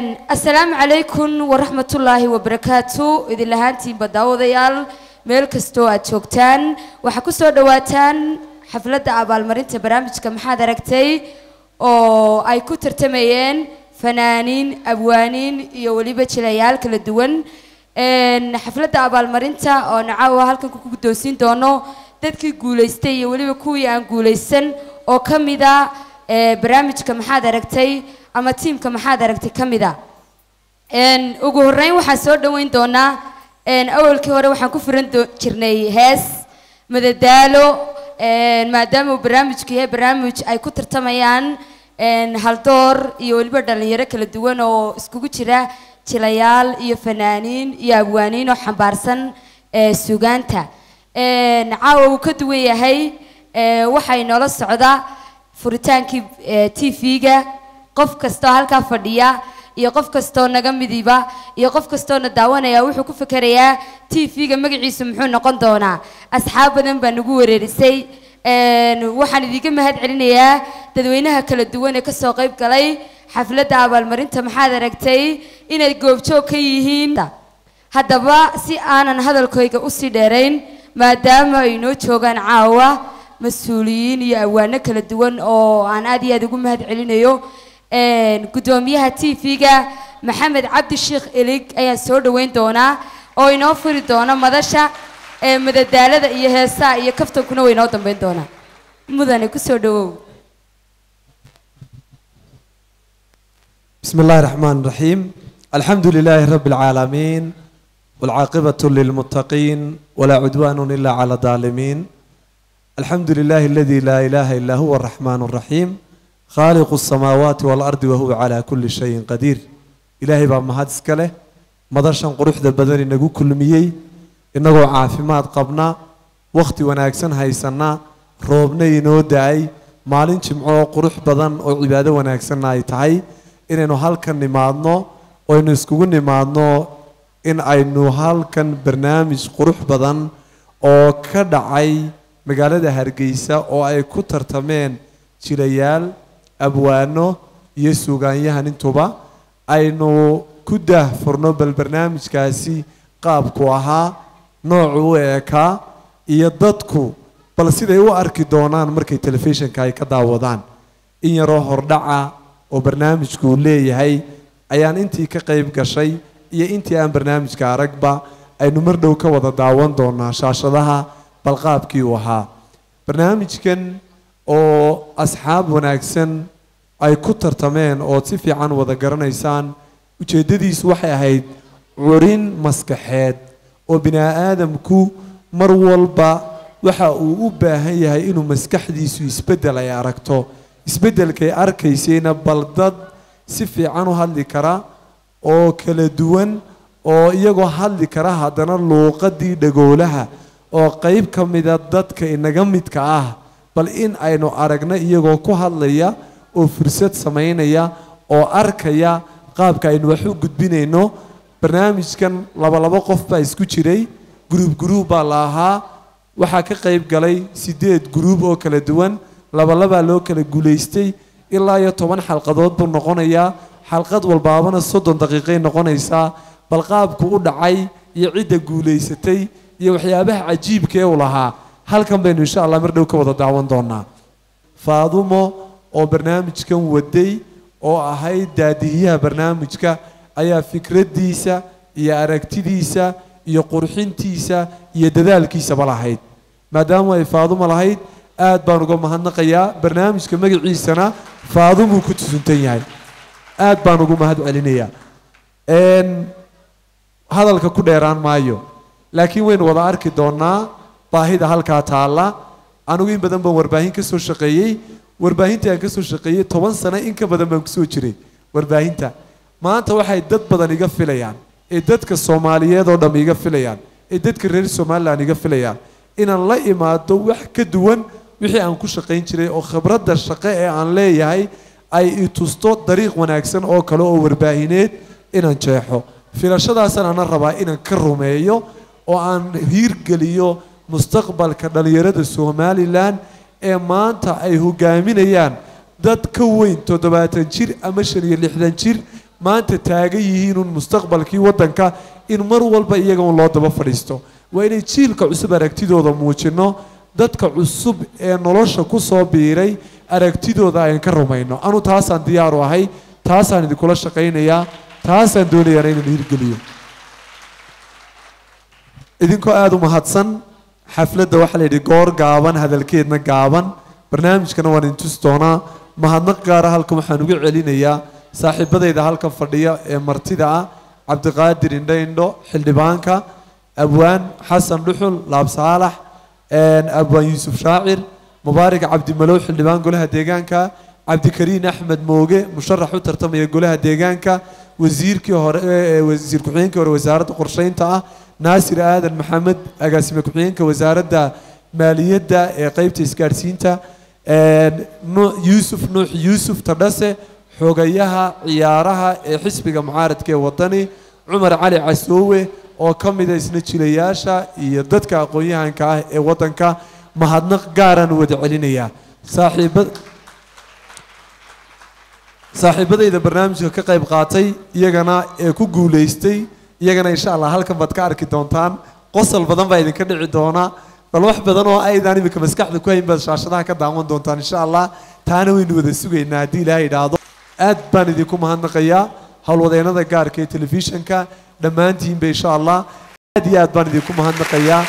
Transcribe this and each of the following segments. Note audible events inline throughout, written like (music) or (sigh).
asalaamu calaykum waraxmatullaahi wabarakaatu idin lahaantiinba daawadayaal meel kastoo aad joogtaan waxaa ku soo dhawaataan xafladda abaalmarinta barnaamijka maxaad aragtay oo ay ku tartamayeen fanaaniin abwaaniin iyo weliba jilayaal kala duwan. Xafladda abaalmarinta oo nacaawa halkan ku guddoonsiin doono dadkii guulaystay iyo weliba kuwii aan guulaysan oo ka mida barnaamijka maxaad aragtay ama tiimka maxaad aragtay ka mid a? Ugu horreyn waxaan soo dhoweyn doonaa awalkii hore waxaan ku firan jirnay hees madadaalo maadaama uu barnaamijku yahay barnaamij ay ku tartamayaan haldoor iyo weliba dhalinyaro kala duwan oo iskugu jira jilayaal iyo fanaaniin iyo abwaaniin oo xambaarsan sugaanta caawa uu ka duwan yahay waxay noola socda furitaankii t v-ga qof kastoo halkaa fadhiya iyo qof kastoo naga midiba iyo qof kastoona daawanaya wuxuu ku fikerayaa t v-ga magaciisu muxuu noqon doonaa. Asxaab badan baa nagu wereerisay waxaan idinka mahad celinayaa dadweynaha kala duwan ee ka soo qayb galay xafladda abaalmarinta. Maxaad aragtay inay goobjoog ka yihiin? Haddaba si aanan hadalkayga u sii dheerayn maadaama ay noo joogaan caawa mas'uuliyiin iyo awaano kala duwan oo aan aad iyo aad ugu mahad celinayo guddoomiyaha t v-ga maxamed cabdi sheekh elig ayaan soo dhoweyn doonaa oo inoo furi doona madasha madadaalada iyo heesaha iyo kaftankuna way inoo dambeyn doonaa mudane kusoo dhawow بسم الله الرحمن الرحيم الحمد لله رب العالمين والعاقبة للمتقين ولا عدوان إلا على الظالمين الحمد لله الذي لا إله إلا هو الرحمن الرحيم khaaliqu samaawaati waalardi wahuwa calaa kulli shayin qadiir ilaahay baa mahad iska leh. Madashan quruxda badan inagu kulmiyey. Inagoo caafimaad qabnaa wakhti wanaagsan haysanaa roobna inoo da'ay maalin jimco oo qurux badan oo cibaado wanaagsanna ay tahay inaynu halkan nimaadno oynu iskugu nimaadno in aynu halkan barnaamij qurux badan oo ka dhacay magaalada hargeysa oo ay ku tartameen jilayaal abwaano iyo suugaanyahan intuba aynu ku daahfurno bal barnaamijkaasi qaabku ahaa noocu u eekaa iyo dadku bal siday u arki doonaan markay telefishinka ay ka daawadaan. In yaroo hordhaca oo barnaamijku uu leeyahay ayaan intii ka qayb gashay iyo intii aan barnaamijka aragba aynu mar dhow ka wada daawan doonaa shaashadaha balqaabkii uu ahaa. Barnaamijkan oo asxaab wanaagsan ay ku tartameen ood si fiican wada garanaysaan ujeeddadiisu waxay ahayd curin maskaxeed oo bini aadamku mar walba waxa uu u baahan yahay inuu maskaxdiisu isbeddel ay aragto. Isbeddelkay arkaysayna bal dad si fiican u hadli kara oo kala duwan oo iyagoo hadli kara haddana luuqadii dhagoolaha oo qayb ka mida dadka inaga midka ah bal in aynu aragno iyagoo ku hadlaya oo fursad samaynaya oo arkaya qaabka aynu wax u gudbinayno. Barnaamijkan labalabo qof baa isku jiray gruub gruub baa la ahaa. Waxaa ka qayb galay sideed gruub oo kala duwan labalabaa loo kala guulaystay ilaa iyo toban xalqadood buu noqonayaa xalqad walbaabana soddon daqiiqay noqonaysaa. Bal qaabku u dhacay iyo cidda guulaysatay iyo waxyaabaha cajiibka ee uu lahaa halkan baynu insha allah mar dhow ka wada daawan doonaa faadumo oo barnaamijkan waday oo ahayd daadihiyaha barnaamijka ayaa fikraddiisa iyo aragtidiisa iyo qurxintiisa iyo dadaalkiisaba lahayd. Maadaama ay faadumo lahayd aad baan uga mahadnaqayaa barnaamijka magaciisana faadumuu ku tusuntan yahay. Aad baan ugu mahad celinayaa. Hadalka ku dheeraan maayo. Laakiin waynu wada arki doonaa baahida halkaa taalla. Anigu in badan baan warbaahin ka soo shaqeeyey. Warbaahintii aan ka soo shaqeeyey toban sano in ka badan baan ku soo jiray warbaahinta. Maanta waxay dad badan iga filayaan. Ee dadka soomaaliyeed oo dham iga filayaan. Ee dadka reer somalilan iga filayaan. Inaan la imaado wax ka duwan wixii aan ku shaqayn jiray oo khibradda shaqo ee aan leeyahay ay i tusto dariiq wanaagsan oo kale oo warbaahineed inaan jeexo. Filashadaasaan ana rabaa inaan ka rumeeyo oo aan hiirgeliyo mustaqbalka dhallinyarada somalilan ee maanta ay hogaaminayaan dad ka weyn toddobaatan jir ama shan iyo lixdan jir maanta taagan yihiin un mustaqbalkii waddanka in mar walba iyaga un loo daba fadhiisto. Waa inay jiilka cusub aragtidooda muujino dadka cusub ee nolosha ku soo biiray aragtidooda ayaan ka rumayno. Anu taasaan diyaaru ahay taasaan idinkula shaqaynayaa taasaan doonayaana inaan hirgeliyo. Idinkoo aada u mahadsan xafladda waxaa la yidhi goor gaaban hadalkeedna gaaban. Barnaamijkana waan idin tusi doonaa. Mahadnaq gaara halkan waxaan uga celinayaa saaxiibadayda halkan fadhiya ee martida ah. Cabdiqaadir indho indho xildhibaanka abwaan xasan dhuxul laab saalax abwaan yuusuf shaacir mubaarak cabdimalow xildhibaan golaha deegaanka cabdikariin axmed mooge musharax u tartamaya golaha deegaanka wasiirkii hore ee wasiir ku-xigeenkii hore wasaaradda qorsheynta ah naasir aadan maxamed agaasime ku-xigeenka wasaaradda maaliyadda ee qeybta isgaadhsiinta yuusuf nuux yuusuf tadhase xogayaha ciyaaraha ee xisbiga mucaaradka ee wadani cumar cali casoowe oo ka mida isna jilayaasha iyo dadka aqoon-yahanka ah ee waddanka mahadnaq gaaraan u wada celinayaa saaxiibad saaxiibadayda barnaamijka ka qayb qaatay iyagana ee ku guulaystay iyagana insha allah halkan baad ka arki doontaan qosol badan baa idinka dhici doona. Bal wax badan oo aydaan imika maskaxda ku hayn baad shaashadaha ka daawan doontaan insha allah. Taana waynu wada sugaynaa haddii ilaahay idhaahdo. Aad baan idinku mahadnaqayaa howlwadeennada gaarka ee telefishanka dhammaantiinba insha allah. Aad iyo aad baan idinku mahadnaqayaa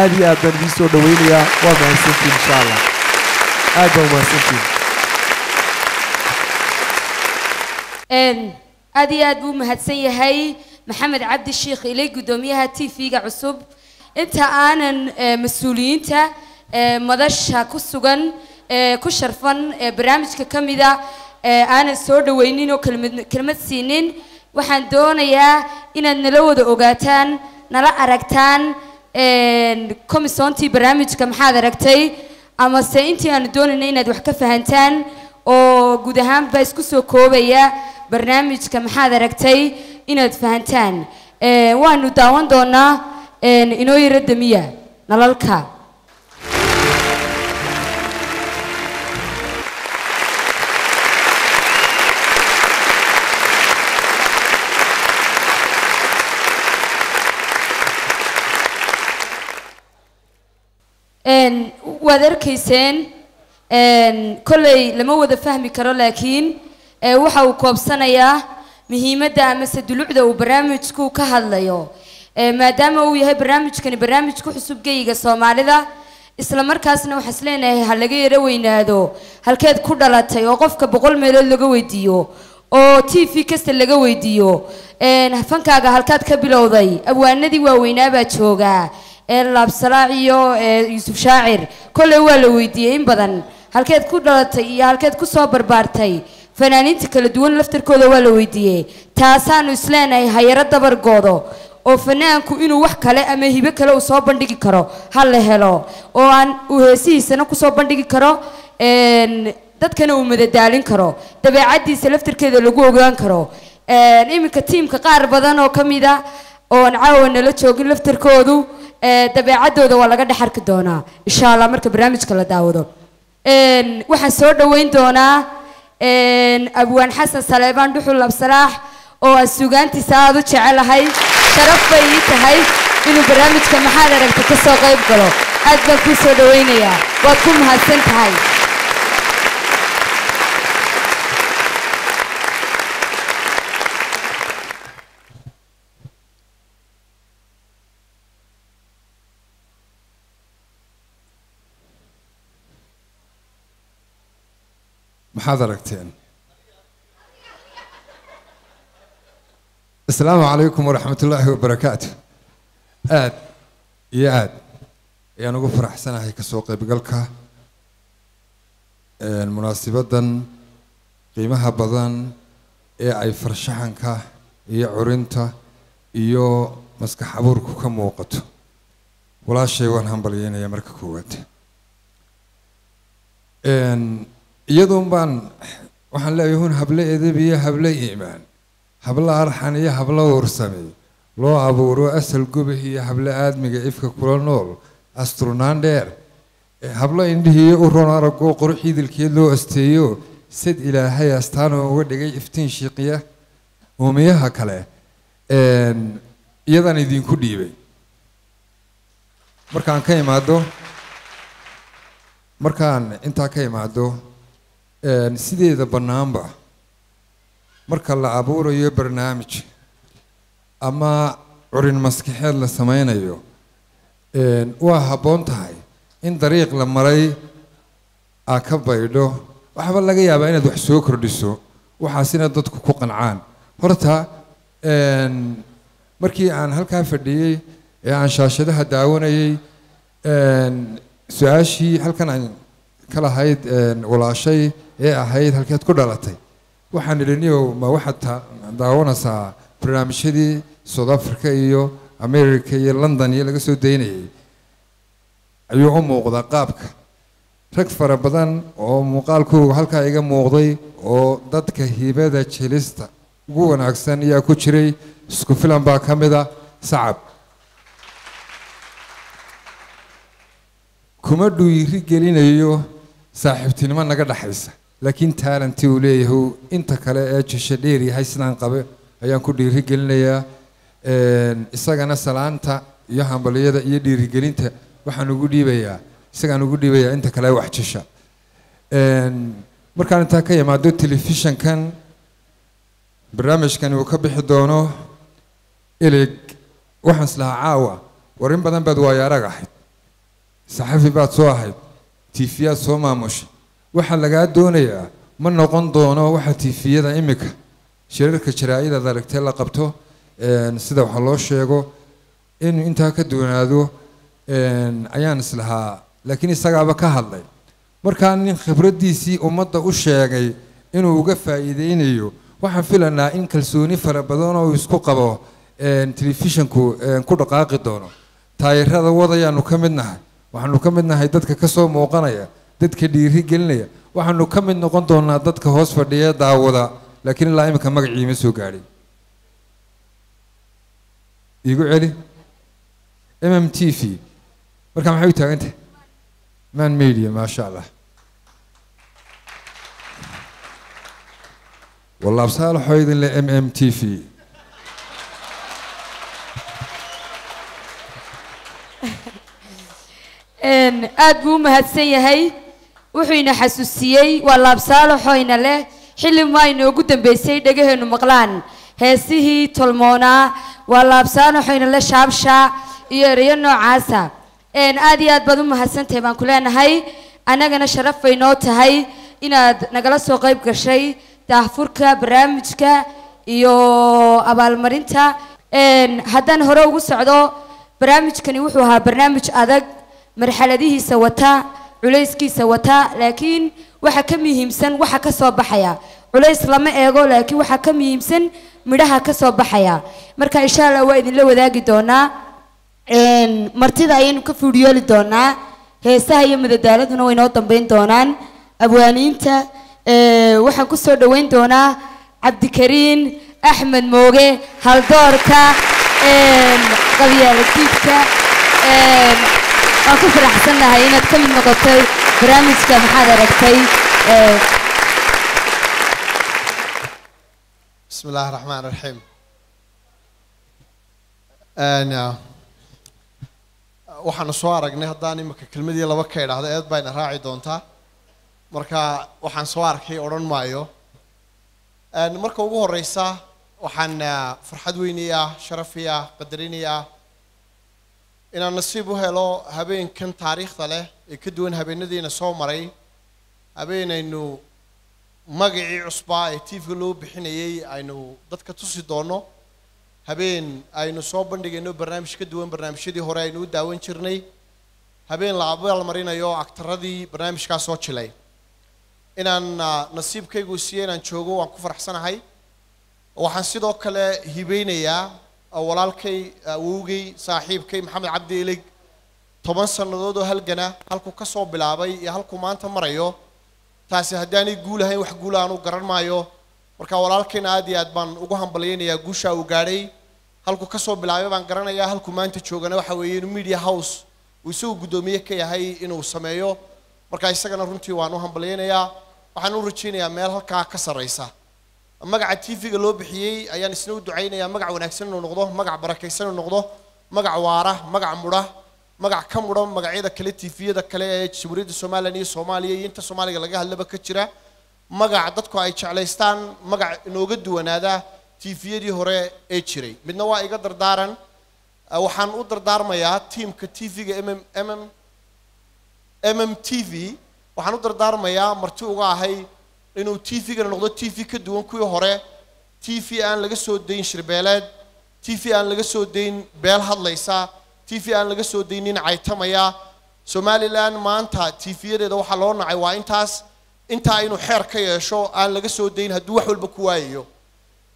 aad iyo aad baan idiin soo dhawaynayaa waa mahadsantiin insha allah. Aad baa umahadsantiin aad iyo aad buu mahadsan yahay maxamed cabdi sheikh ilay guddoomiyaha t v-ga cusub. Inta aanan mas'uuliyiinta madasha ku sugan ku sharfan barnaamijka ka mida aanan soo dhawaynin oo kelmad kelmad siinin waxaan doonayaa inaad nala wada ogaataan nala aragtaan komisoontii barnaamijka maxaad aragtay amase intii aanu doonayna inaad wax ka fahantaan oo guud ahaanba isku soo koobaya barnaamijka maxaad aragtay inaad fahantaan. Waanu daawan doonaa inoo yaro damiya nalalka. Waad arkayseen kolley lama wada fahmi karo laakiin waxa uu koobsanayaa muhiimadda amase dulucda uu barnaamijku ka hadlayo. Maadaama uu yahay barnaamijkani barnaamij ku xusub geyiga soomaalida isla markaasna waxaan is ha laga yaro weynaado halkeed ku dhalatay oo qofka boqol meelood laga weydiiyo oo t v kasta laga weydiiyo. Fankaaga halkaad ka bilowday abwaanadii waaweynaabaa joogaa. Laabsalaac iyo yuusuf shaacir kolley waa la weydiiyey in badan halkeed ku dhalatay iyo halkeed ku soo barbaartay. Fanaaniinta kala duwan laftarkooda waa la weydiiyey. Taasaanu isleenahay hayaro dabargoodo oo fanaanku inuu wax kale ama hibo kale uu soo bandhigi karo ha la helo. Oo aan uu heesihiisana ku soo bandhigi karo dadkana uu madadaalin karo. Dabeecaddiisa laftarkeeda lagu ogaan karo. Iminka tiimka qaar badan oo ka mid a oon caawa nala joogin laftarkoodu dabeecadooda waa laga dhex arki doonaa. Insha allah marka barnaamijka la daawado waxaan soo dhaweyn doonaa. Abwaan xasan saleebaan dhuxul labsalaax oo aan suugaantiisa aada u jecelahay. Sharaf bay ii tahay inuu barnaamijka maxaad aragta ka soo qayb galo. Aad baan kuu soo dhawaynayaa. Waad ku mahadsan tahay maxaad aragteen? Asalaamu calaykum waraxmat ullaahi wabarakaatu aad iyo aad ayaan ugu faraxsanahay ka soo qaybgalka munaasibadan qiimaha badan ee ay farshaxanka iyo curinta iyo maskax abuurku ka muuqato. Walaashay waan hambalyeynaya marka koowaad iyadoon baan waxaan leeyahay hun hable edeb iyo hable iimaan. Hablo arxan iyo hablo warsame loo abuuro asal gubah iyo hable aadmiga ifka kula nool. Asturnaan dheer. Hablo indhihiiyo u ron aragoo qurux idilkeed loo asteeyo. Sad ilaahay astaanoo uga dhigay iftiin shiiqiya uumiyaha kale. Iyadan idinku dhiibay. Markaan ka imaado markaan intaa ka imaado sideeda bannaanba marka la abuurayo barnaamij ama curin maskaxeed la sameynayo waa habboon tahay in dariiq la maray aa ka baydho waxba laga yaabaa inaad wax soo kordhiso waxaasina dadku ku qancaan. Horta markii aan halkaa fadhiyey ee aan shaashadaha daawanayey su'aashii halkan aan ka lahayd walaashay ee ahayd halkeed ku dhalatay. Waxaan idhi niyow ma waxaad daawanaysaa barnaamijyadii south africa iyo america iyo london iyo laga soo daynayay? Ayuu u muuqdaa qaabka. Rag fara badan oo muuqaalkooga halkaa iga muuqday oo dadka hibada jelista ugu wanaagsan ayaa ku jiray isku filan baa ka mid a sacab. Kuma dhiiri gelinayo saaxiibtinimo naga dhexaysa laakiin taalanti uu leeyahay inta kale ee jisho dheer yahay sidaan qabe ayaan ku dhiiri gelinayaa Een, isagana salaanta iyo hambaliyada iyo dhiirigelinta waxaan ugu dhiibayaa isagaan ugu dhiibayaa inta kale wax jisha. Een, markaan intaa ka imaado telefishankan barnaamijkani uu ka bixi doono ilig waxaan islahaa caawa war in badan baad waayo arag ahayd saxafi baad soo ahayd tiifiyaad soo maamushay waxaa lagaa doonayaa ma noqon doono waxa tiifiyada imika. Shirarka jaraa'idad aragtee la qabto sida waxa loo sheego inuu intaa ka doonaado ayaan islahaa. Laakiin isagaaba ka hadlay. Markaa nin khibraddiisii ummadda u sheegay inuu uga faa'iideynayo waxaan filanaa in kalsooni fara badan oo isku qabo een, ku dhaqaaqi doono. Taayirada wadayaanu ka mid nahay waxaanu ka mid nahay dadka ka soo muuqanaya dadka dhiiri gelinaya waxaanu ka mid noqon doonaa dadka hoos fadhiya daawada laakiin ilaa imika magacii ma soo gaadhin. Iigu celi. M m t v. Marka maxay u taagantahay man media maasha allah wallaab le m m t v. (laughs) Aad buu u mahadsan yahay wuxuu ina xasuusiyey waa laabsaalaxoyna leh. Xilli maa inoogu dambeysay dhegaheennu maqlaan. Heesihii tolmoonaa waa laabsaalaxoyna leh shaabsha iyo ereyo noocaasa. Aad iyo aad baad u mahadsantahay baan ku leenahay. Annagana sharaf bay noo tahay inaad nagala soo qayb gashay daahfurka barnaamijka iyo abaalmarinta. Haddaan hore ugu socdo barnaamijkani wuxuu ahaa barnaamij adag marxaladihiisa wata culayskiisa wata laakiin waxa ka muhiimsan waxa ka soo baxaya. Culays lama eego laakiin waxa ka muhiimsan midhaha ka soo baxaya. Marka insha allah waa idinla wadaagi doonaa. Martida ayaynu ka fuudhiyooli doonaa. Heesaha iyo madadaaladuna way noo dambeyn doonaan. Abwaaniinta waxaan ku soo dhoweyn doonaa cabdikariin axmed mooge haldoorka qabyaaladiidka waan ku faraxsannahay inaad ka mid noqotay barnaamijka maxaad aragtay ee, بسم الله الرحمن الرحيم أنا waxaanu soo aragnay haddaan imika kelmadii laba ka idhaahdo eed bayna raaci doontaa marka waxaan soo arkay odhan maayo Een, marka ugu horeysa waxaan ah, farxad weynii ah sharafii ah qadarinii ah inaan nasiib u helo habeenkan taariikhda leh ee ka duwan habeenadiina soo maray habeenaynu magacii cusbaa ee tiifka loo bixinayay aynu dadka tusi doono. Habeen aynu soo bandhigayno barnaamij ka duwan barnaamijyadii hore aynu u daawan jirnay. Habeen la abaalmarinayo aktaradii barnaamijkaa soo jilay. Inaan ah, nasiibkaygu siiye inaan joogo waan ku faraxsanahay. Waxaan sidoo kale hibeynayaa walaalkay awowgay saaxiibkay maxamed cabdi ilig toban sannadood oo halgana halkuu ka soo bilaabay iyo halkuu maanta marayo taasi haddaanay guul ahayn wax guul aanu garan maayo. Marka walaalkayna aad iyo aad baan ugu hambalyaynayaa guusha uu gaadhay. Halkuu ka soo bilaabay baan garanayaa halkuu maanta joogana waxa weeye inuu media house uu isagu guddoomiye ka yahay inuu sameeyo. Marka isagana runtii waan u hambalyaynayaa waxaan u rajaynayaa meel halkaa ka sarraysa magaca tv-ga loo bixiyey ayaan isna u ducaynayaa magac wanaagsan inuu noqdo magac barakaysan inuu noqdo magac waara magac mudha magac ka mudha magacyada kale tviyada kale ee jamhuuriyadda somalilan iyo soomaaliya iyo inta soomaaliga laga hadlaba ka jira. Magac dadku ay jeclaystaan magac inooga duwanaada tviyadii hore ee jiray. Midna waa iga dardaaran Uh, waxaan u dardaarmayaa tiimka tv-ga mm mm mm t v. Waxaan u dardaarmayaa marti uga ahay inuu tv-gana noqdo tv ka duwan kuwii hore tv aan laga soo dayn shirbeeleed tv aan laga soo dayn beel hadlaysa tv aan laga soo daynin caytamaya. Somalilan maanta tv-yadeeda waxaa loo nacay waa intaas intaa inuu xeer ka yeesho aan laga soo dayn hadduu wax walba ku waayayo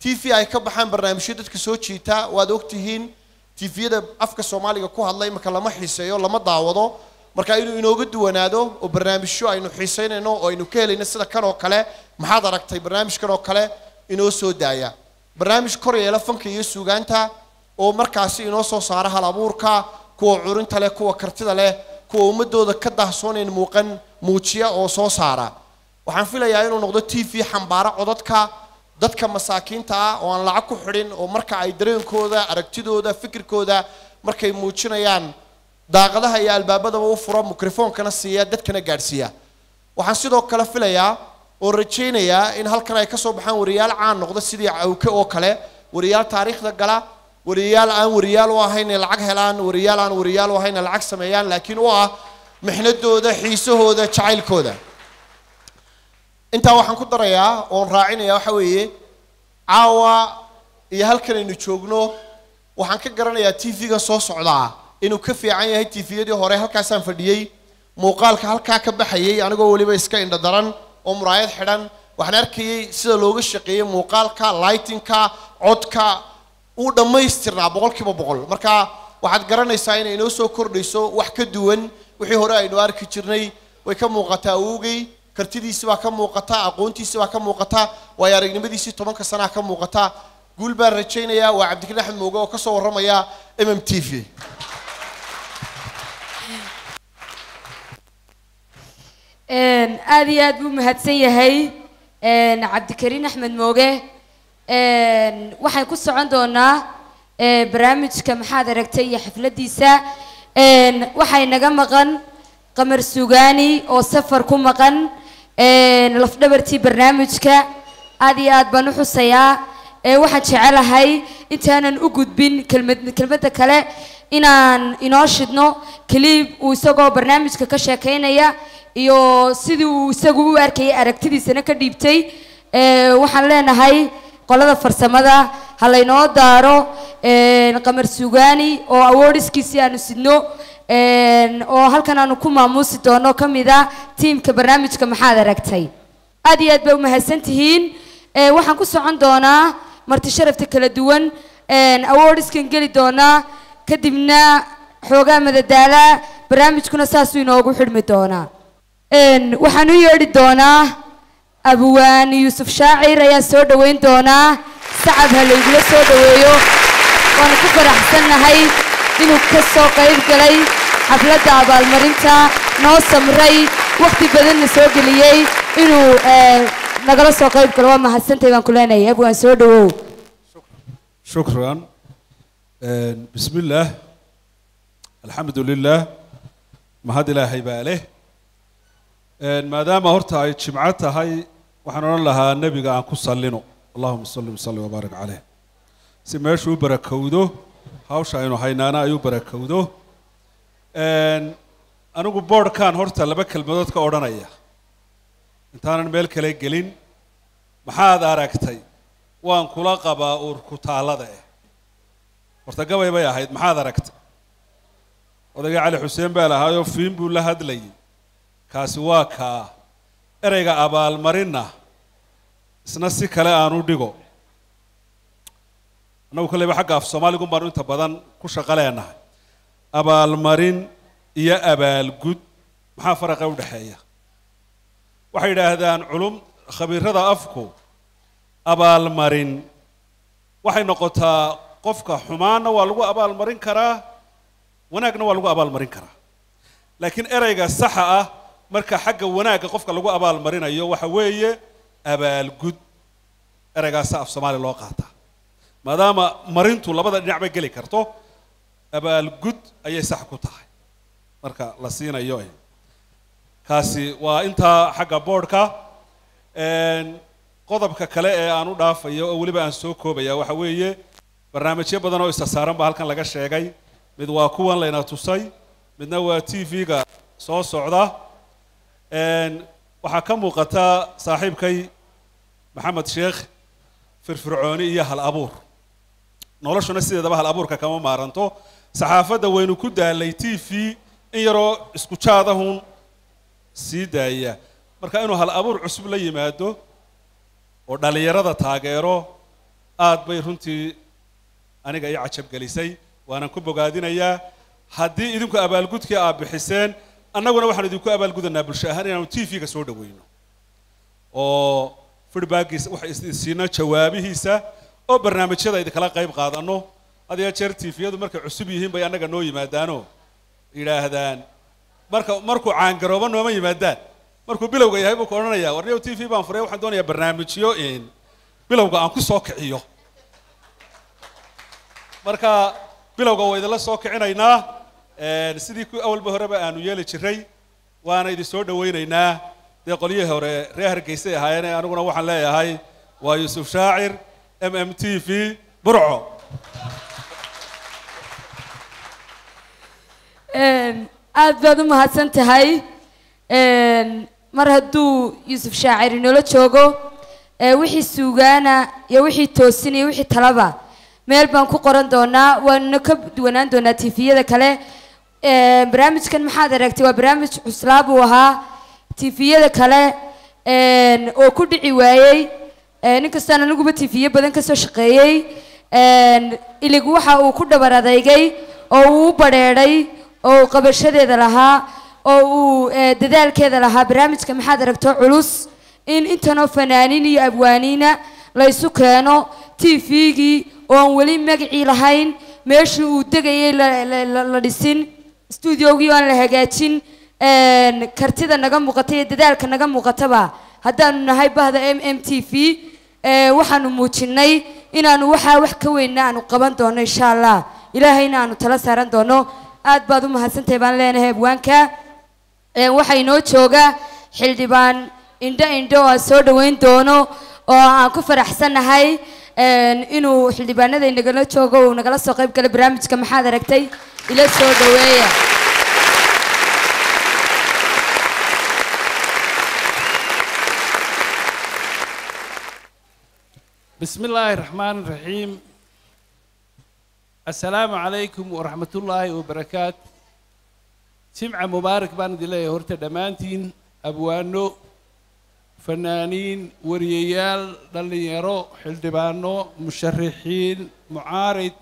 tv ay ka baxaan barnaamijyo dadka soo jiita waad ogtihiin tviyada afka soomaaliga ku hadla imika lama xiiseeyo lama daawado marka inuu inooga duwanaado oo barnaamijyo aynu xiiseynayno oo aynu ka helayno sida kan oo kale maxaad aragtay barnaamijkan oo kale inoo soo daaya. Barnaamij kor yeela fanka iyo suugaanta oo markaasi inoo soo saara hal abuurka kuwa curinta leh kuwa kartida leh kuwa ummadooda ka dahsoonayn muuqan muujiya oo soo saara. Waxaan filayaa inuu noqdo t v xambaara codadka dadka masaakiinta ah oo aan lacag ku xidhin oo marka ay dareenkooda aragtidooda fikirkooda markay muujinayaan daaqadaha iyo albaabadaba u fura mikrofoonkana siiya dadkana gaadhsiiya. Waxaan sidoo kale filayaa oo rajaynayaa in halkan ay ka soo baxaan wariyaal caan noqda sidii cawke oo kale wariyaal taariikhda gala wariyaal aan wariyaal u ahayn inay lacag helaan wariyaal aan wariyaal u ahayn inay lacag sameeyaan laakiin u ah mixnadooda xiisahooda jacaylkooda. Intaa waxaan ku darayaa oon raacinaya waxa weeye caawa iyo halkan aynu joogno waxaan ka garanayaa tv-ga soo socdaa inuu ka fiican yahay tviyadii hore halkaasaan fadhiyey. Muuqaalka halkaa ka baxayay anigoo weliba iska indho daran oo muraayad xidhan. Waxaan arkayay sida looga shaqeeyey muuqaalka lightingka codka. Uu dhammaystirnaa boqolkiiba boqol. Marka waxaad garanaysaa inay inoo soo kordhayso wax ka duwan. Wixii hore aynu arki jirnay way ka muuqataa awogey kartidiisi baa ka muuqata aqoontiisi baa ka muuqata waayo aragnimadiisii tobanka sanaa ka muuqata guul baan rajaynayaa waa cabdikariin axmed mooge oo ka soo warramaya m m t v aada iyo aad buu mahadsan yahay. Cabdikariin axmed mooge. Waxaan ku socon doonaa barnaamijka maxaad aragtay iyo xafladiisa. Waxay naga maqan qamar sugaani oo safar ku maqan. Lafdhabartii barnaamijka. Aad iyo aad baan u xusayaa. Waxaan jecelahay intaanan u gudbin kelmad kelmadda kale inaan inoo shidno. Kaliib uu isagoo barnaamijka ka sheekeynaya iyo sidii uu isagu u arkayay aragtidiisana ka dhiibtay waxaan leenahay qolada farsamada ha laynoo daaro qamar sugaani oo awoodiskiisii aanu sidno oo halkan aanu ku maamuusi doono ka mid a tiimka barnaamijka maxaad aragtay. Aad iyo aad bay umahadsan tihiin waxaan ku socon doonaa marti sharafta kala duwan awoodiskan geli doonaa kadibna xoogaa madadaala barnaamijkuna saasuu inoogu xidhmi doonaa waxaan u yeedhi doonaa abwaan yuusuf shaacir ayaan soo dhoweyn doonaa. Sacab ha soo dhoweeyo. Waanu ku faraxsannahay inuu ka soo qayb galay xafladda abaalmarinta noo samray wakhti badanna soo geliyey inuu eh, nagala soo qayb galo. Waa mahadsantay baan ku leenahay. Abwaan soo dhowow. Shukran. Bismi illaah alxamdu lilah mahad ilaahay baa leh maadaama horta ay jimco tahay waxaan odhan lahaa nebiga aan ku sallino. Allahuma salli wasalli wabaarik caleyh si meeshu u barakowdo hawsha aynu haynaana ay u barakowdo anigu boodhkan horta laba kelmadood ka odhanaya. Intaanan meel kale gelin. Maxaad aragtay? Waan kula qabaa uurku taallada eh horta gabay bay ahayd maxaad aragtay? Odayga cali xuseen baa lahaayoo fiin buu la hadlayay kaasi waa kaa. Ereyga abaalmarinna isna si kale aanu dhigo. Annagu kolleyba xagga af soomaaligun baanu inta badan ku shaqo leenahay abaalmarin iyo abaalgud maxaa faraqa u dhexeeya? Waxay yidhaahdaan culum khabiirada afku abaalmarin waxay noqotaa qofka xumaanna waa lagu abaalmarin karaa wanaagna waa lagu abaalmarin karaa. Laakiin ereyga saxa ah marka xagga wanaagga qofka lagu abaalmarinayo waxa weeye abaalgud ereygaasa af soomaali loo qaataa. Maadaama marintu labada dhinac bay geli karto abaalgud ayay sax ku tahay. Marka la siinayo kaasi waa intaa xagga boodhka qodobka kale ee aan u dhaafayo oo weliba aan soo koobaya waxa weeye barnaamijyo badan oo isa saaran baa halkan laga sheegay. Mid waa kuwan layna tusay midna waa t v-ga soo socda waxaa ka muuqata saaxiibkay maxamed sheekh firfircooni iyo hal abuur. Noloshuna sideedaba hal abuurka kama maaranto. Saxaafadda waynu ku daalay t v in yaroo isku jaadahun sii daaya. Marka inuu hal abuur cusub la yimaado oo dhallinyarada taageero aad bay runtii aniga ii cajab gelisay. Waanan ku bogaadinayaa. Haddii idinku abaalgudkii aad bixiseen annaguna waxaan idinku abaalgudanaa bulsho ahaan inaanu t v-ga soo dhaweyno. Oo feedbackiisa wax isiino jawaabihiisa oo barnaamijyada idinkala qayb qaadano. Had jeer t v-yadu markay cusub yihiin bay annaga noo yimaadaano yidhaahdaan. Marka markuu caangaroobo nooma yimaadaan. Markuu bilowga yahay buu ku odhanaya warniyow t v baan furay waxaan doonayaa barnaamijyo in bilowga aan ku soo kiciyo. Marka bilowga waa idinla soo kicinaynaa sidii awalba horeba aanu yeeli jiray waana idin soo dhawaynaynaa dee qolyihii hore reer hargeysay ahaayeen aniguna waxaan leeyahay waa yuusuf shaacir m m t v burco. Aad baad u mahadsan tahay. Mar hadduu yuusuf shaacir inoola joogo wixii suugaana iyo wixii toosin iyo wixii talaba meel baan ku qoran doonaa waanuna ka duwanaan doonaa tifiyada kale barnaamijkan maxaad aragtay? Waa barnaamij cuslaa buu ahaa. Tifiyada kale oo ku dhici waayey. Ninkastaan aniguba tifiye badan ka soo shaqeeyey. Ilig waxa uu ku dhabar adeygay oo uu u oo uu qabashadeeda lahaa oo uu dadaalkeeda lahaa. Barnaamijka maxaad aragto culus. In intanoo fanaaniin iyo abwaaniina la ysu keeno. T v-gii oo aan weli magacii lahayn meeshii uu degayay la dhisin stuudiogii aan la hagaajin kartida naga muuqata iyo dadaalka naga muuqataba. Haddaanu nahay bahda m m t v waxaanu muujinay inaanu waxaa wax ka weynna aanu qaban doono insha allah ilaahayna aanu tala saaran doono. Aad baad u mahadsantahay baan leenahay abwaanka waxaa inoo jooga xildhibaan indho indho oo aan soo dhaweyn doono oo aan ku faraxsannahay inuu xildhibaanada nagala joogo uu nagala soo qayb galay barnaamijka maxaad aragtay ila soo dhaweeya bismi illaahi raxmaan raxiim assalaamu calaykum waraxmatullaahi wabarakaat simca mubaarak baan idin leeyahay horta dhammaantiin. Abwaano fanaaniin wariyayaal dhallinyaro xildhibaano musharaxiin mucaarid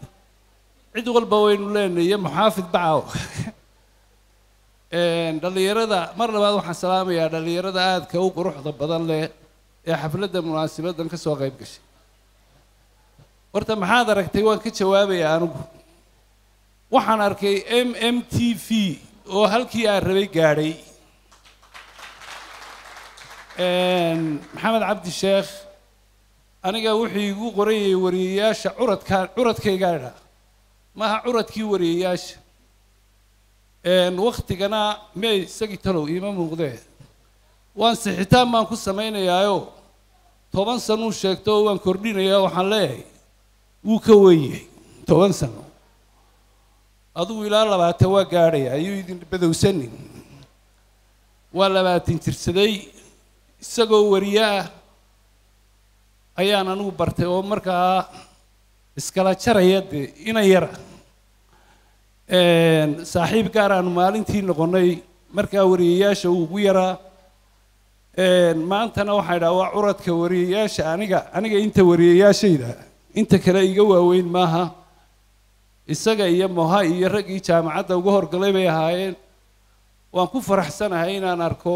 cid walba waynu leenahay iyo muxaafid bacow dhallinyarada mar labaad waxaan salaamayaa dhallinyarada aadka u quruxda badan leh ee xafladda munaasibadan ka soo qayb gashay. Horta maxaad aragtay waan ka jawaabayaa anigu waxaan arkay m m t v oo halkii aan rabay gaadhay. Maxamed cabdi sheekh aniga wuxuu igu qorayay wariyayaasha curadkaan curadkaygaa maaha curadkii wariyayaasha. Waktigana may isagii talow iima muuqdee. Waan sixitaan baan ku samaynayaayoo toban sanuu sheegto oo waan kordhinayaa waxaan leeyahay wuu ka wenyahay toban sano. Adigu ilaa labaatan waa gaadhaya ayuu idin badowsanin. Waa labaatan jirsaday isagoo wariye ah ayaan anigu bartay oo markaa iskala jaraya dee ina yara. Saaxiib gaar aanu maalintii noqonnay markaa wariyayaasha uu ugu yaraa maantana waxaa idhaha waa curadka wariyayaasha aniga aniga inta wariyayaashayda inta kale iga waaweyn maaha. Isaga iyo moha iyo raggii jaamacadda uga horgalay bay ahaayeen. Waan ku faraxsanahay inaan arko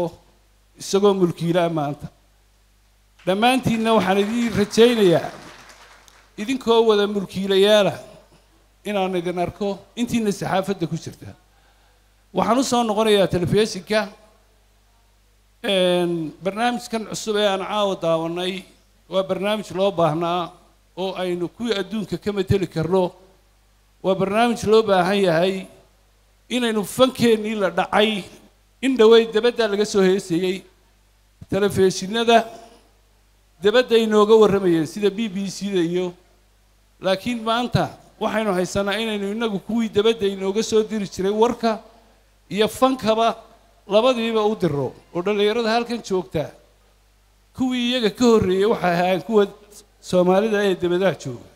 isagoo mulkiilaa maanta. Dhammaantiinna waxaan idiin rajaynayaa idinkoo wada mulkiilayaala inaan idin arko intiina saxaafadda ku jirta. Waxaan u soo noqonayaa telefishinka barnaamijkan cusub ee aan caawa daawanay waa barnaamij loo baahnaa oo aynu kuwii adduunka ka mateli karno. Waa barnaamij loo baahan yahay inaynu fankeennii la dhacay in dhoweyd dabaddaa laga soo heesayey telefishinada dabadda inooga warramayeen sida b b c da iyo laakiin maanta waxaynu haysanaa inaynu innagu kuwii dabadda inooga soo diri jiray warka iyo fankaba labadiiba u diro oo dhallinyarada halkan joogta. Kuwii iyaga ka horreeyey waxay ahaayeen kuwa soomaalida ee dabadaha jooga.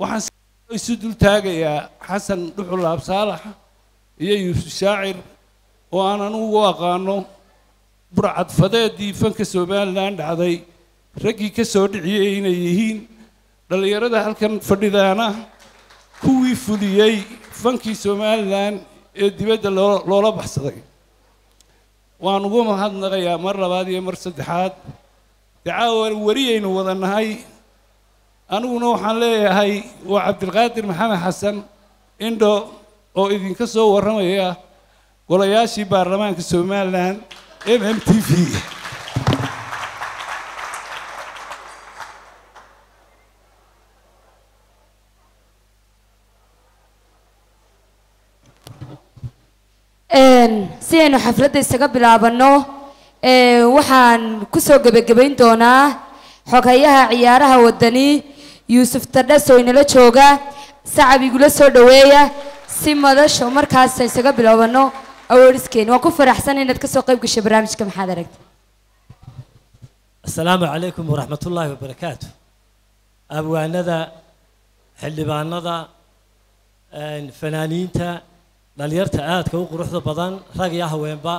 Waxaan isu dul taagayaa xasan dhuxul laab saalax iyo yuusuf shaacir oo aan anugu u aqaano burcadfadeedii fanka somalilan dhacday. Raggii ka soo dhiciyey inay yihiin dhallinyarada halkan fadhidaana kuwii fuliyey fankii somalilan ee dibadda loo loola baxsaday. Waan ugu mahadnaqayaa mar labaad iyo mar saddexaad. Dacaawan wariyaynu wada nahay. Aniguna waxaan leeyahay waa cabdilqaadir maxamed xasan indho oo idinka soo warramaya golayaashii baarlamaanka somalilan m m t v si aynu xafladda isaga bilaabanno waxaan ku soo gebagabayn doonaa xogayaha ciyaaraha wadani yuusuf tadhas oo inala jooga sacab igula soo dhoweeya si madasho markaas isaga bilaabanno aweeriskeeni waan ku faraxsan inaad ka soo qayb gashay barnaamijka maxaad aragta asalaamu calaykum waraxmat ullaahi wabarakaatu. Abwaanada xildhibaanada fanaaniinta dhalinyarta aadka u quruxda badan rag iyo haweenba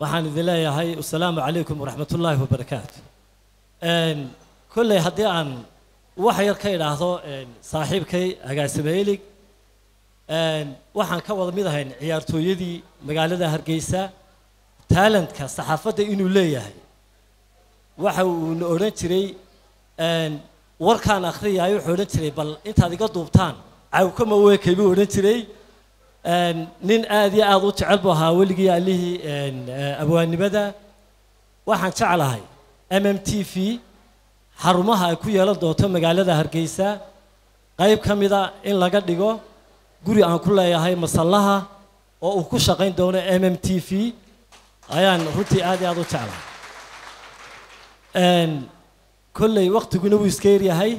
waxaan idin leeyahay asalaamu calaykum waraxmat ullaahi wabarakaatu kolley haddii aan wax yar ka idhaahdo saaxiibkay agaasime elig waxaan ka wada mid ahayn ciyaartooyadii magaalada hargeysa taalantka saxaafadda inuu leeyahay. Waxa uuna odhan jiray warkaan akhriyaayo wuxuu odhan jiray bal intaad iga duubtaan cawkama weekay buu odhan jiray nin aad iyo aad u jecel buu ahaa weligii allihii abwaannimada waxaan jeclahay m m t v xarumaha ay ku yeelan doonto magaalada hargeysa. Qayb ka mida in laga dhigo guri aan ku leeyahay masallaha oo uu ku shaqayn doono m m t v. Ayaan runtii aad iyo aad u jeclahay. Kolley waktiguna wuu iska yaryahay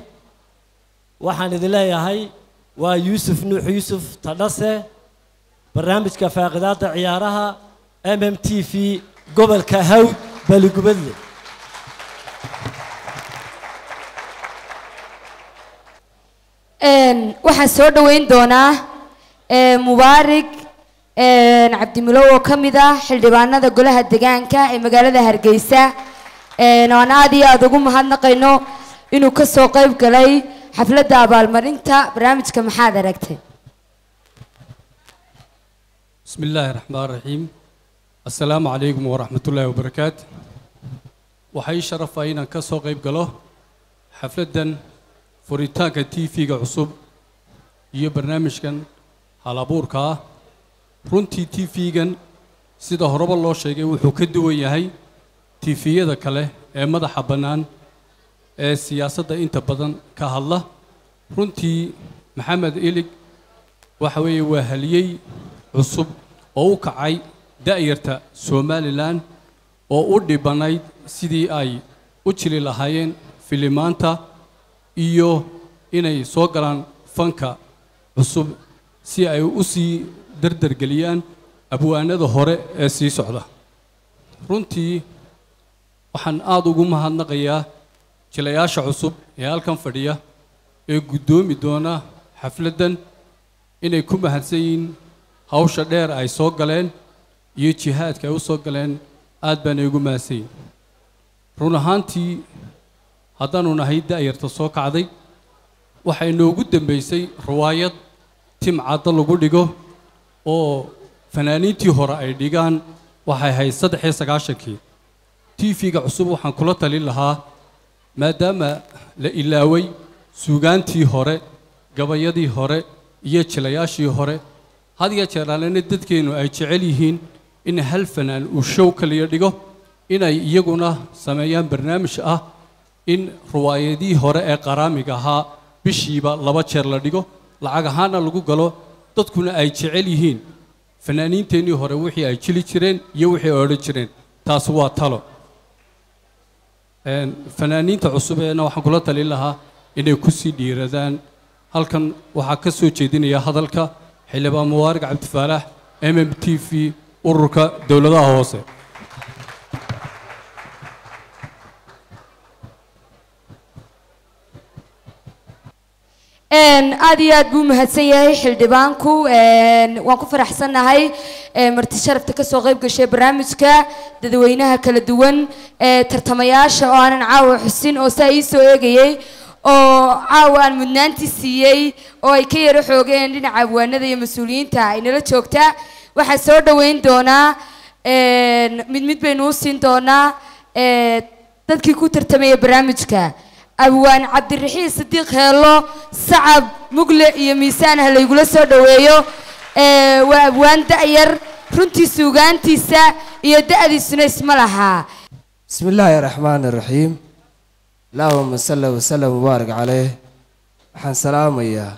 waxaan idin leeyahay waa yuusuf nuux yuusuf tadhase barnaamijka faaqidaadda ciyaaraha m m t v gobolka hawd baligubadle waxaan soo dhoweyn doonaa mubaarig cabdimulow oo ka mid ah xildhibaanada golaha degaanka ee magaalada hargeysa. Aan aad iyo aada ugu mahadnaqayno inuu ka soo qayb galay xafladda abaalmarinta barnaamijka maxaad aragtay بسم الله الرحمن الرحيم السلام عليكم ورحمة الله وبركاته waxay sharafaa inaan ka soo qayb galo xafladdan furitaanka t v-ga cusub iyo barnaamijkan halabuurka ah runtii t v-gan sida horeba loo sheegay wuxuu ka duwan yahay tifiyada kale ee madaxa bannaan ee siyaasadda inta badan ka hadla runtii maxamed ilig waxa weeye waa haliyey cusub oo u kacay da'yarta somalilan oo u dhibanayd sidii ay u jili lahaayeen filimaanta iyo inay soo galaan fanka cusub si ay u sii dardargeliyaan abwaanada hore ee sii socda. Runtii waxaan aada ugu mahadnaqayaa jilayaasha cusub ee halkan fadhiya ee guddoomi doona xafladdan inay ku mahadsan yihiin hawsha dheer ay soo galeen iyo jihaadka ay u soo galeen aad baanay ugu mahadsan yihiin run ahaantii haddaanu nahay da'yarta soo kacday waxay noogu dambaysay riwaayad timcadda lagu dhigo oo fanaaniintii hore ay dhigaan waxay ahayd saddex iyo sagaashankii. T v-ga cusub waxaan kula talin lahaa maadaama la ilaaway suugaantii hore gabayadii hore iyo jilayaashii hore had iyo jeer allena dadkeennu ay jecel yihiin in hal fanaan uu show kaliya dhigo inay iyaguna sameeyaan barnaamij ah in ruwaayadihii hore ee qaraamiga ahaa bishiiba laba jeer la dhigo lacag ahaana lagu galo dadkuna ay jecel yihiin. Fanaaniinteennii hore wixii ay jili jireen iyo wixii odhan jireen. Taasi waa talo. Fanaaniinta cusubeena waxaan kula talin lahaa inay ku sii dhiiradaan. Halkan waxaa ka soo jeedinaya hadalka xildhibaan mubaarak cabdifaalax m m t v ururka dowladaha hoose. Aad iyo aad buu mahadsan yahay xildhibaanku. Waan ku faraxsannahay. Marti sharafta ka soo qayb gashay barnaamijka dadweynaha kala duwan tartamayaasha oo aanan caawa xusin oo saa ii soo eegayey oo caawa aan mudnaantii siiyey oo ay ka yaro xoogeen dhinaca abwaanada iyo mas'uuliyiinta. Inala joogta. Waxaa soo dhaweyn doonaa mid mid baynu u siin doonaa dadkii ku tartamaya barnaamijka. Abwaan cabdiraxiin sidiiq heello sacab mugle iyo miisaan ha laygula soo dhoweeyo. Waa abwaan da-yar runtii suugaantiisa iyo da-diisuna isma lahaa. Bismi illaahi raxmaan iraxiim اللهم صل وسلم وبارك عليه. حن سلام يا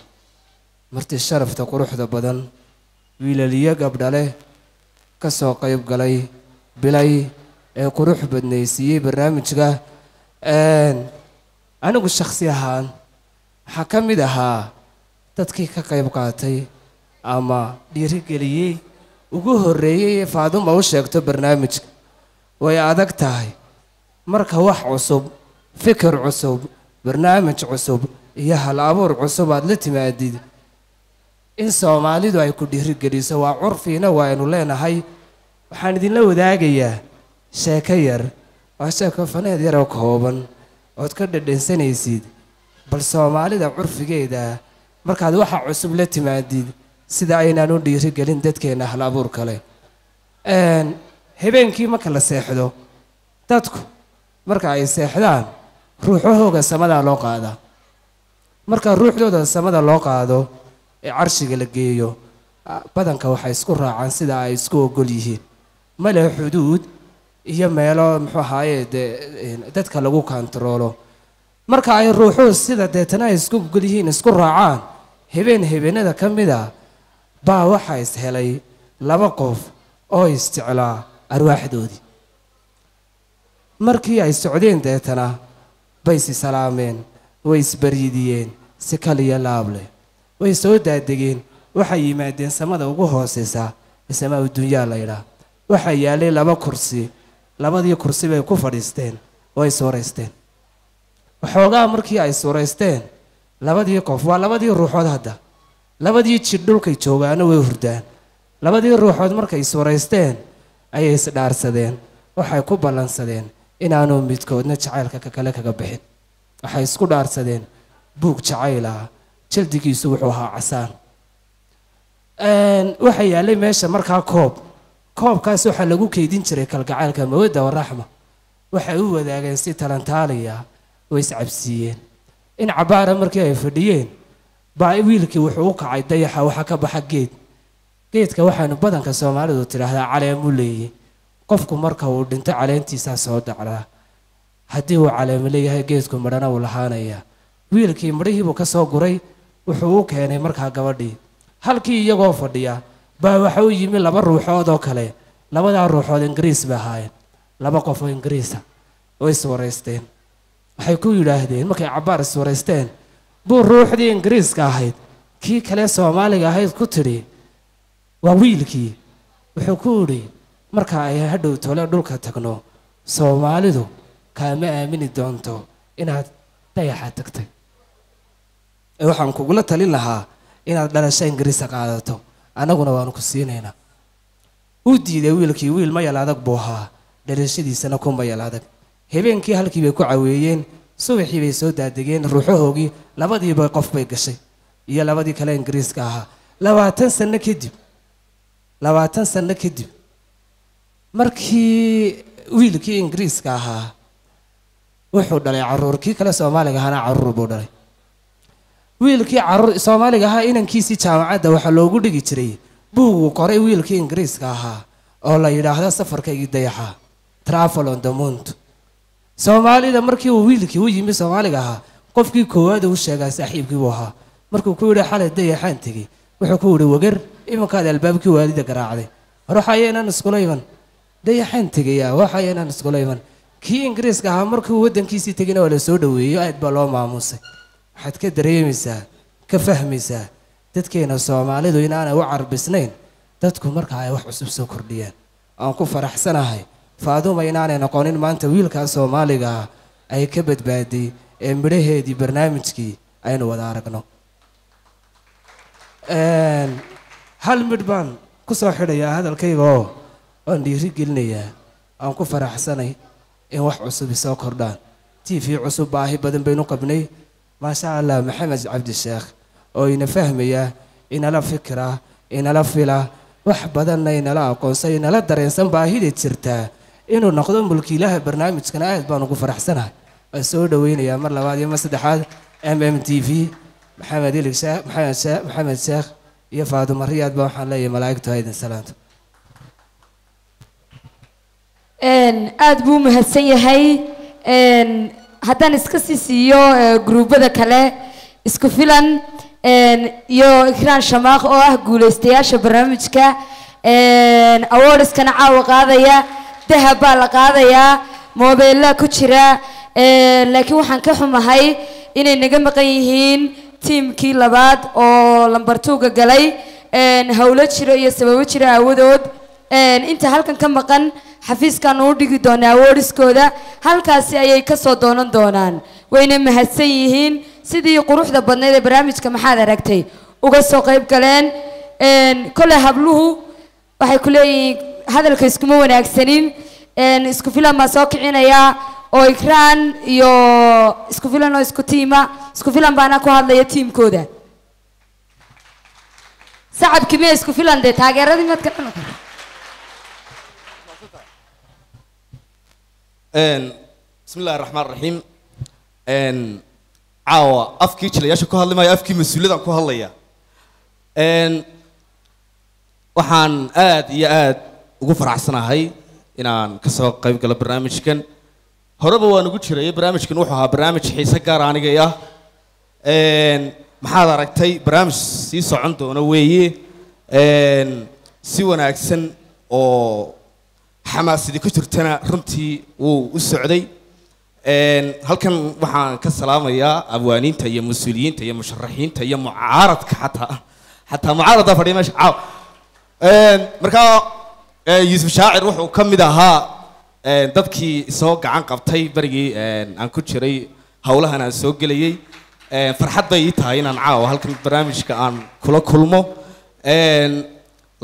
مرتي الشرف تقرح ذا بدن. ويلالية قبل عليه. كسو قيب قلي بلاي قرح بدني سيي برنامج إن. أنا قل شخصي هان. حكم دها تتكي كقيب قاتي أما ديري قلي وقو هرية فادو موشيكتو برنامج. ويا عدك تاي. مركا واح عصب. Fikir cusub barnaamij cusub iyo hal abuur cusub aad la timaadid. In soomaalidu ay ku dhiirigeliso waa curfiina waaynu leenahay. Waxaan idinla wadaagayaa sheeko yar waa sheeko faneed yaroo kooban ood ka dhadhansanaysid. Bal soomaalida curfigeeda markaad waxa cusub la timaadid sida aynaan u dhiirigelin dadkeenna hal abuur kale. Een, habeenkii marka la seexdo dadku marka ay seexdaan ruuxahooga samadaa loo qaadaa marka ruuxdooda samada loo qaado ee carshiga la geeyo ah, badanka waxay isku raacaan sida ay isku ogol yihiin. Male xuduud iyo meelo muxuu ahaaye dee dadka lagu kantaroolo. Marka ay ruuxuhu sida deetana ay isku ogol yihiin isku raacaan habeen habeenada ka mid a baa waxaa is helay laba qof oo isjeclaa arwaaxdoodii. Markii ay socdeen deetana bay si salaameen way isbaryidiyeen si kaliya laab leh way soo daadegeen waxay yimaadeen samada ugu hooseysa ee samaa dunyaa la yidhaah. Waxaa yaalay laba kursi labadii kursi bay ku fadhiisteen oo ay suuraysteen waxoogaa markii ay suuraysteen labadii qof waa labadii ruuxood hadda. Labadii jidh dhulkay joogaano way hurdaan. Labadii ruuxood markay suuraysteen ayay isdhaarsadeen waxay ku ballansadeen inaanu midkoodna jacaylka ka kale kaga bixin. Waxay isku dhaarsadeen buug jacayl ah jaldigiisu wuxuu ahaa casaan. Waxaa yaalay meesha markaa koob. Koobkaas waxaa lagu keydin jiray kalgacaylka mawadda waraxma waxay u wadaageen si talantaaliya oo iscabsiiyeen. In cabaara markii ay fadhiyeen baa wiilkii wuxuu u kacay dayaxa waxa ka baxa geed. Geedka waxaanu badanka soomaalidu tidhaahdaa caleemu leeyi qofku marka uu dhinto caleentiisaa soo dacdaa haddii uu caleemo leeyahay geedku midhana uu lahaanayaa wiilkii midhihiibuu ka soo guray wuxuu u keenay markaa gabadhii halkii iyagoo fadhiya baa waxa u yimi laba ruuxood oo kale. Labadaa ruuxood ingiriis bay ahaayeen laba qof oo ingiriisa oo iswaraysteen waxay ku yidhaahdeen markay cabbaar iswaraysteen buu ruuxdii ingiriiska ahayd. Kii kale soomaaliga ahayd ku tidhi waa wiilkii wuxuu ku idhi marka ay hadhow tole dhulka tagno soomaalidu kaama aamini doonto inaad dayaxa tagtay. Ee waxaan kugula talin lahaa inaad dhalasho ingiriisa qaadato annaguna waanu ku siinaynaa. Wuu diiday wiilkii wiil mayal adag buu ahaa dhalashadiisana ku mayal adag. Habeenkii halkii bay ku caweeyeen subaxii bay soo daadegeen ruuxahoogii labadiiba qof bay gashay iyo labadii kale ingiriiska ahaa. Labaatan sano kadib labaatan sano kadib markii wiilkii ingiriiska ahaa wuxuu dhalay carruur. Kii kale soomaaliga ahaana carruur buu dhalay. Wiilkii carruur soomaaliga ahaa inankiisii jaamacadda waxaa loogu dhigi jiray buuguu qoray wiilkii ingiriiska ahaa oo la yidhaahdo safarkaygii dayaxa travel on the mount soomaalida markii uu wiilkii u yimi soomaaliga ahaa qofkii koowaad uu sheegaa saaxiibkii buu ahaa. Markuu ku yidhi xalay dayaxaan tegey wuxuu ku yidhi wagar imankaad albaabkii waalida garaacday. Hor waxayeenan iskula iman dayaxaan tegaya waxayeenan iskula iman. Kii ingiriiska ahaa markii uu waddankiisii tegina waa la soo dhoweeyo aad baa loo maamuusay waxaad ka dareemaysaa ka fahmaysaa dadkeena soomaalidu inaanay u carbisnayn dadku marka ay wax cusub soo kordhiyaan. Aan ku faraxsanahay faaduma inaanay noqonin maanta wiilkaa soomaaliga ah ay ka badbaaday ee midhaheedii barnaamijkii aynu wada aragno. Hal midh baan ku soo xidhayaa hadalkayga oo waan dhiiri gelinayaa. Aan ku faraxsanay in wax cusubi soo kordhaan. T v cusub baahi badan baynu qabnay. Maasha allah maxamed cabdisheekh oo ina fahmaya inala fikira inala fila wax badanna inala aqoonsan inala dareensan baahida jirtaa inuu noqdo mulkiilaha barnaamijkana aad baan ugu faraxsanahay waan soo dhaweynayaa mar labaad iyo mar saddexaad. M m t v maxamed ilig sheekh maxamed sheekh maxamed sheekh iyo faaduma riyaad baa waxaan leeyahay malaa'igtu ha idin salaanto aada buu mahadsan yahay. Haddaan iska sii siiyo gruubada kale isku filan. Iyo ikraan shamaaq oo ah guulaystayaasha barnaamijka. Awardskana caawa qaadaya dahab baa la qaadayaa moobeella ku jira. Laakiin waxaan ka xumahay inay naga maqan yihiin tiimkii labaad oo lambartuuga galay. Howlo jiro iyo sababo jira aawadood. Inta halkan ka maqan xafiiskaanu u dhigi doonaa awooriskooda halkaasi ayay ka soo doonan doonaan. Wayna mahadsan yihiin sidii quruxda badnayd ee barnaamijka maxaad aragtay? Uga soo qayb galeen kole habluhu waxay ku leeyihiin hadalka iskuma wanaagsanin. Isku filan baan soo kicinayaa oo ikraan iyo isku filan oo isku tiima. Isku filan baana ku hadlaya tiimkooda. Sacabkii miya isku filan dee taageeradii maad ka dhana bismi illahi raxmaan raxiim caawa afkii jilayaasha ku hadli maayo afkii mas'uuliyadaan ku hadlaya. Waxaan aad iyo aad ugu faraxsanahay inaan ka soo qayb galo barnaamijkan. Horeba waan ugu jirayay barnaamijkan wuxuu ahaa barnaamij xiise gaar anigay ah. Maxaad aragtay barnaamij sii socon doona weeye si wanaagsan oo xamaasidii ku jirtana runtii wuu u socday. Halkan waxaan ka salaamayaa abwaaniinta iyo mas'uuliyiinta iyo musharaxiinta iyo mucaaradka xataa xataa mucaaraddaa fadhiya meesha. Caaw. Markaa yuusuf shaacir wuxuu ka mid ahaa dadkii soo gacan qabtay berigii aan ku jiray howlahan aan soo gelayay. Farxad bay ii tahay inaan caawa halkan barnaamijka aan kula kulmo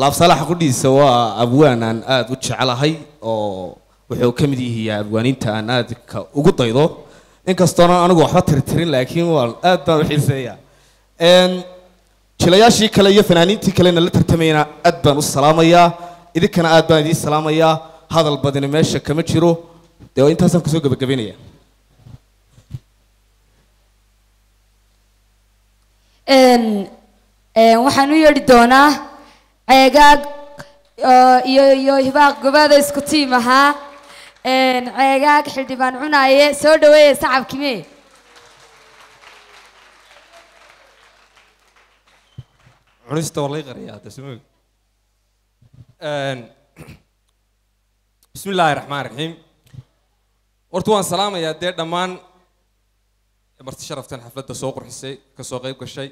laabsalaxa qudhiisa waa abwaan aan aada u jecelahay oo wuxuu ka mid yihiin abwaaniinta aan aadka ugu daydo. Inkastoona anigu waxba tirtirin laakiin waa aad baan u xiiseeya jilayaashii kale iyo fanaaniintii kalena la tartamayna aad baan u salaamayaa. Idinkana aad baan idiin salaamayaa. Hadal badani meesha kama jiro. Dee intaasaan ku soo gebagabaynaya waxaan u yeedhi doonaa ceegaag iyo iyo hibaaq gobaada isku tiim ahaa ceegaag xildhibaan cunaaye soo dhaweeye sacabkime cunista waa lay qariyaa samog bismi illaahi raxmaan raxiim. Horta waan salaamayaa dee dhammaan marti sharaftan xafladda soo qurxisay ka soo qayb gashay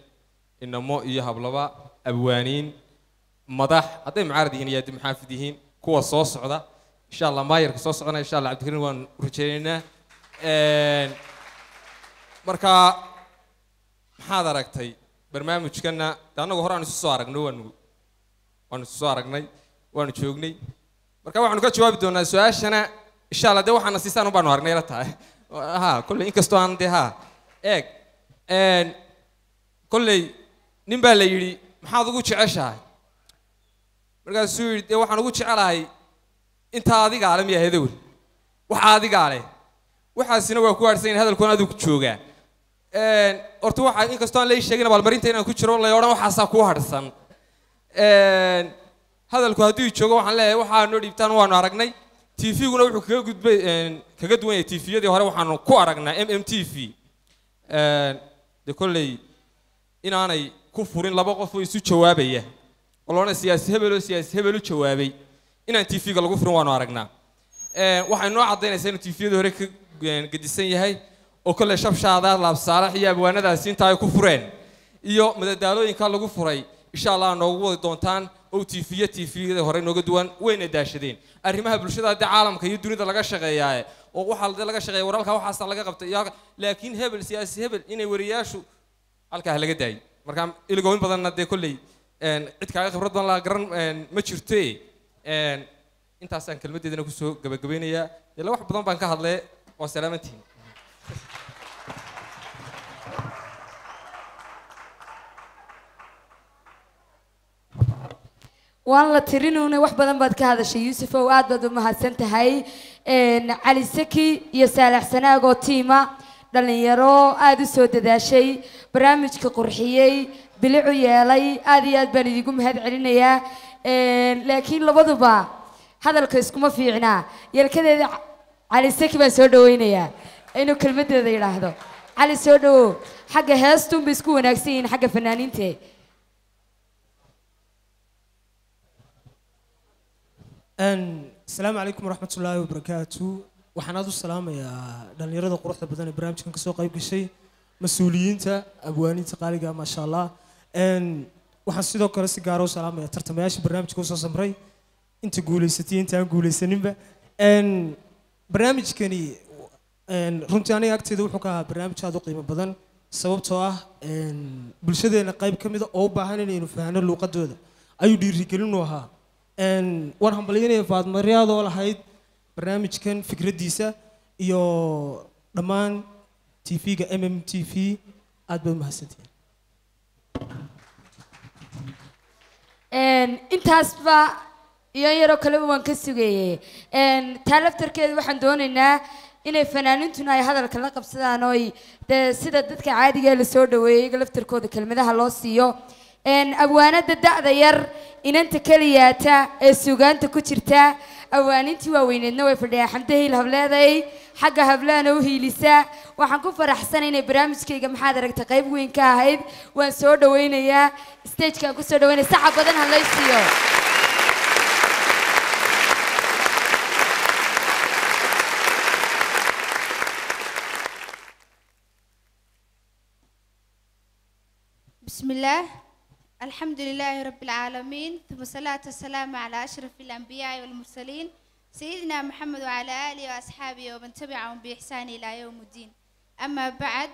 inamo iyo hablaba abwaaniin madax hadday mucaarad yihiin iyo haddii muxaafid yihiin kuwa soo socda. Insha allah maayarka soo socona insha allah cabdikariin waan u rajaynaynaa marka maxaad aragtay barnaamijkana? De annagu hore aan isu soo aragno waanu waanu isu soo aragnay waanu joognay. Marka waxaanu ka jawaabi doonaa su'aashana insha allah dee waxaana siisaan baanu aragnay la tahay. Ha kolley inkastoo aan dee ha. Eeg kolley nin baa la yidhi maxaad ugu jeceshahay markaasuu yidhi dee waxaan ugu jecelahay intaa adigaa le miya hedowl waxa adigaa leh. Waxaasina waa ku haadhsan yahin hadalkoona adigu joogaa horta waxa inkastoo aan la sheegin abaalmarinta inaan ku jiro la odhan waxaasaa kuu hadhsan hadalku hadduu joogo waxaan leeyahay waxaa noo dhiibtaan waanu aragnay. Tvguna wuxuu kaga gudbay kaga duwan yahay tviyadii hore waxaanu ku aragnaa m m t v. De kolley inaanay ku furin laba qof oo isu jawaabaya oo loona siyaasi hebel oo siyaasi hebel u jawaabay. Inaan tvga lagu furin waanu aragnaa. Waxay noo caddaynaysaa inuu tviyadii hore ka gedisan yahay oo kolley shabshaada laabsaalax iyo abwaanadaasi inta ay ku fureen. Iyo madadaalooyinka lagu furay insha allah noogu wadi doontaan oo tv tviyada hore nooga duwan wayna daashadeen. Arrimaha bulshada haddii caalamka iyo dunida laga shaqeeyaaye oo waxaa dee laga shaqeeya waralka waxaasa laga qabtay laakiin hebel siyaasi hebel inay wariyaashu halkaa laga daayay marka iligooyin badanna dee kolley cid khibrad badan la garan ma jirto een, intaasaan kelmadeedana ku soo gabagabeynayaa ila wax badan baan ka hadlay waa salaamantihin waan la tirinuuna wax badan baad ka hadashay yuusuf ow aad baad u mahadsan tahay cali saki iyo saalax sanaag oo tiima dhallinyaro aada u soo dadaashay barnaamijka qurxiyey bilicu yeelay aad iyo aad baan idigu mahad celinayaa. Laakiin labaduba hadalka iskuma fiicnaa yelkadeeda cali saki baan soo dhaweynayaa. Inuu kelmadeeda yidhaahdo. Cali soo dhawow xagga heestuunba isku wanaagsan yihiin xagga fanaaniinte asalaamu calaykum waraxmat ullaahi wabarakaatu waxaan aad u salaamayaa dhallinyarada quruxda badan ee barnaamijkan ka soo qayb gashay. Mas'uuliyiinta abwaaniinta qaaliga maasha allah waxaan sidoo kale si gaara u salaamayaa tartamayaasha barnaamijka u soo samray. Inta guulaysatay inta aan guulaysaninba barnaamijkani runtii aniga agteeda wuxuu ka ahaa barnaamij aad u qiimo badan sababtoo ah een, bulshadeena qayb ka mida oo u baahan inaynu fahanno luuqadooda. Ayuu dhiirigelin u ahaa waan hambalyaynaya faadmaryaadoo lahayd barnaamijkan fikraddiisa iyo dhammaan tv-ga m m t v aad bay mahadsantihiin Intaasba iyo yaroo kaleba waan ka sugayey Een, taa laftarkeeda waxaan doonaynaa inay fanaaniintuna ay hadalka la qabsadaan oo ay dee sida dadka caadiga ee la soo dhaweeyey iyaga laftarkooda kelmadaha loo siiyo. Abwaanada da'da yar inanta keliyaata ee suugaanta ku jirta awaanintii waaweyneedna way fadhiyaan xamde hiil hableeday xagga hablaana u hiilisa waxaan ku faraxsanay inay barnaamijkayga maxaad aragtay qayb weyn ka ahayd waan soo dhawaynayaa stagekaan kusoo dhawaynaya saca badan ha lay siiyo بسم الله الحمد لله رب العالمين ثم الصلاة والسلام على أشرف الأنبياء والمرسلين سيدنا محمد وعلى آله وأصحابه ومن تبعهم بإحسان إلى يوم الدين أما بعد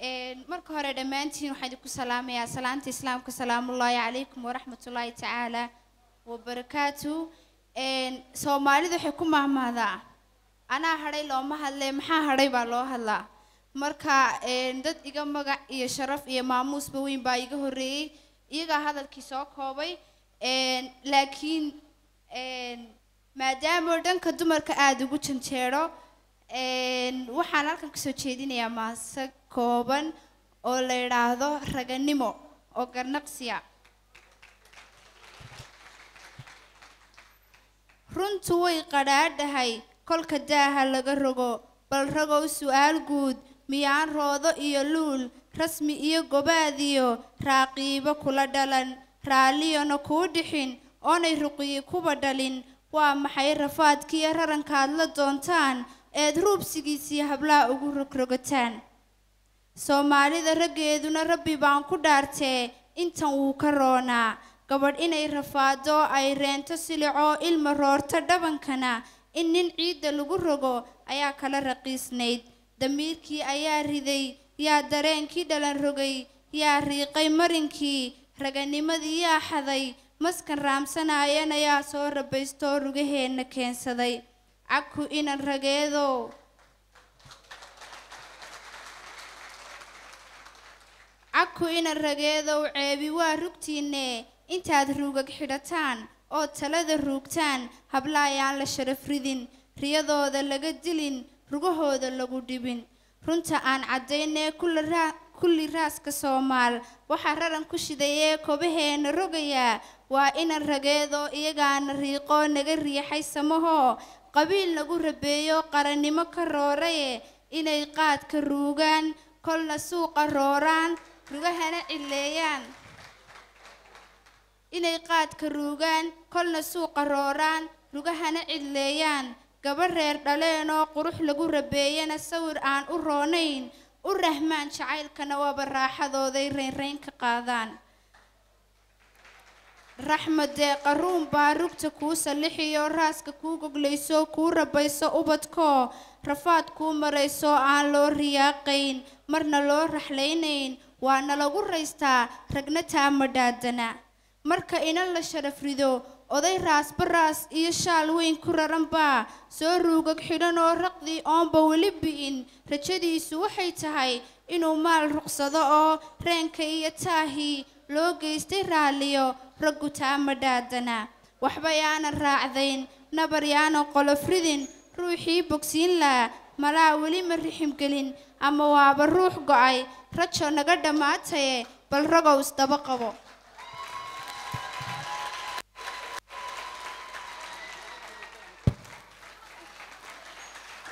إن marka hore dhammaantiin waxaan idinku salaamayaa salaanta islaamka salaamu ullaahi calaykum waraxmat ullaahi tacaala wabarakaatu soomaalidu waxay ku mahmahdaa anaa hadhay looma hadlee maxaa hadhay baa loo hadlaa marka een, dad iga magac iyo sharaf iyo maamuusba weyn baa iga horreeyey iyagaa hadalkii soo koobay laakiin maadaama dhanka dumarka aada ugu janjeero waxaan halkan ka soo jeedinayaa maase kooban oo la yidhaahdo raganimo oo garnaqsiya runtu way qadhaadhahay kolka daaha laga rogo bal ragow su'aal guud miyaan roodo iyo luul rasmi iyo gobaadiyo raaqiibo kula dhalan raalliyona kuu dhixin oonay ruqiyi kuba dhalin. Waa maxay rafaadkiiyo rarankaad la doontaan eed ruubsigiisii hablaha ugu rogrogataan soomaalida raggeeduna rabbi baan ku dhaartee intan wuu ka roonaa. Gabadh inay rafaado ay reento silicoo ilma roorto dhabankana in nin ciidda lagu rogo ayaa kala raqiisnayd. Damiirkii ayaa riday yaa dareenkii dhalan rogay yaa riiqay marinkii raganimadii yaa xaday maskan raamsanaayana yaa soo rabaystoo rugaheenna keensaday. Caku inan rageedow caku inan rageedow ceebi waa rugtiinne. Intaad ruugag xidhataan oo talada ruugtaan habla ayaan la sharaf ridin riyadooda laga dilin rugahooda lagu dhibin runta aan caddaynee kulli raaska soomaal. Waxaa raran ku shidayee kobaheena rogayaa waa inan rageedo iyagaana riiqoo naga riixay samahoo qabiil nagu rabeeyo qarannimo ka rooraye. Inay qaadka ruugaan kolna suuqa rooraan rugahana cilleeyaan. Inay qaadka ruugaan kolna suuqa rooraan rugahana cidleeyaan gabadh reer dhaleenoo qurux lagu rabeeyana sawir aan u roonayn u rahmaan jacaylkana waaba raaxadooday reynreyn ka qaadaan. Raxmadee qaruun baa rugta kuu sallixiyo raaska kuu goglayso kuu rabayso ubadkoo rafaad kuu marayso aan loo riyaaqayn marna loo raxlaynayn waana lagu raystaa ragna taa madhaadana marka inan la sharaf rido oday raasbaraas iyo shaal weyn ku raran baa soo ruugag xidhan oo raqdii oonba weli bi'in. Rajadiisu waxay tahay inuu maal ruqsado oo reenka iyo taahii loo geystay raalliyo raggu taa madhaadana waxba yaanan raacdayn nabar yaanan qolof ridin ruuxii bogsiin laa malaa weli ma rixim gelin. Ama waaba ruux go'ay rajo naga dhammaataye bal ragow isdaba qabo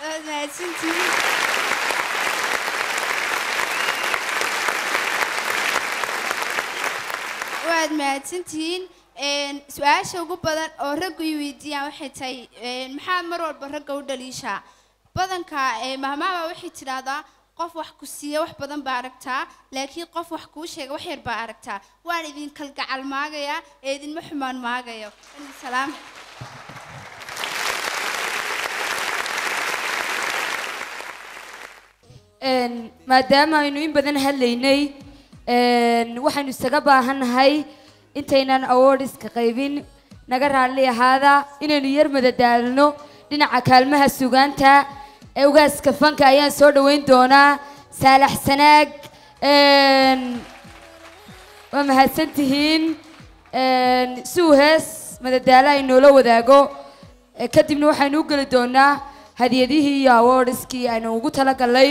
Waad mahadsantihiin. waad mahadsantihiin Een, su'aasha ugu badan oo raggu i weydiiyaan waxay tahay een, maxaa mar walba ragga u dhaliishaa badanka ee, mahmaaba waxay tidhaahdaa qof wax ku siiya wax badan baa aragtaa laakiin qof wax kuu sheega wax yar baa aragtaa. Waan idin kalgacal maagayaa ee idinma xumaan maagayo. Salaam maadaama aynu in badan hadlaynay waxaynu isaga baahannahay intaynan awardiska qaybin. Naga raalli ahaada inaynu yar madadaalno dhinaca kaalmaha sugaanta ee ugaaska fanka ayaan soo dhoweyn doonaa. Saalax sanaag waa mahadsantihiin. Een, si uu hees madadaalo ay noola wadaago. Kadibna waxaynu u geli doonaa hadiyadihii iyo awardskii aynu ugu talagalay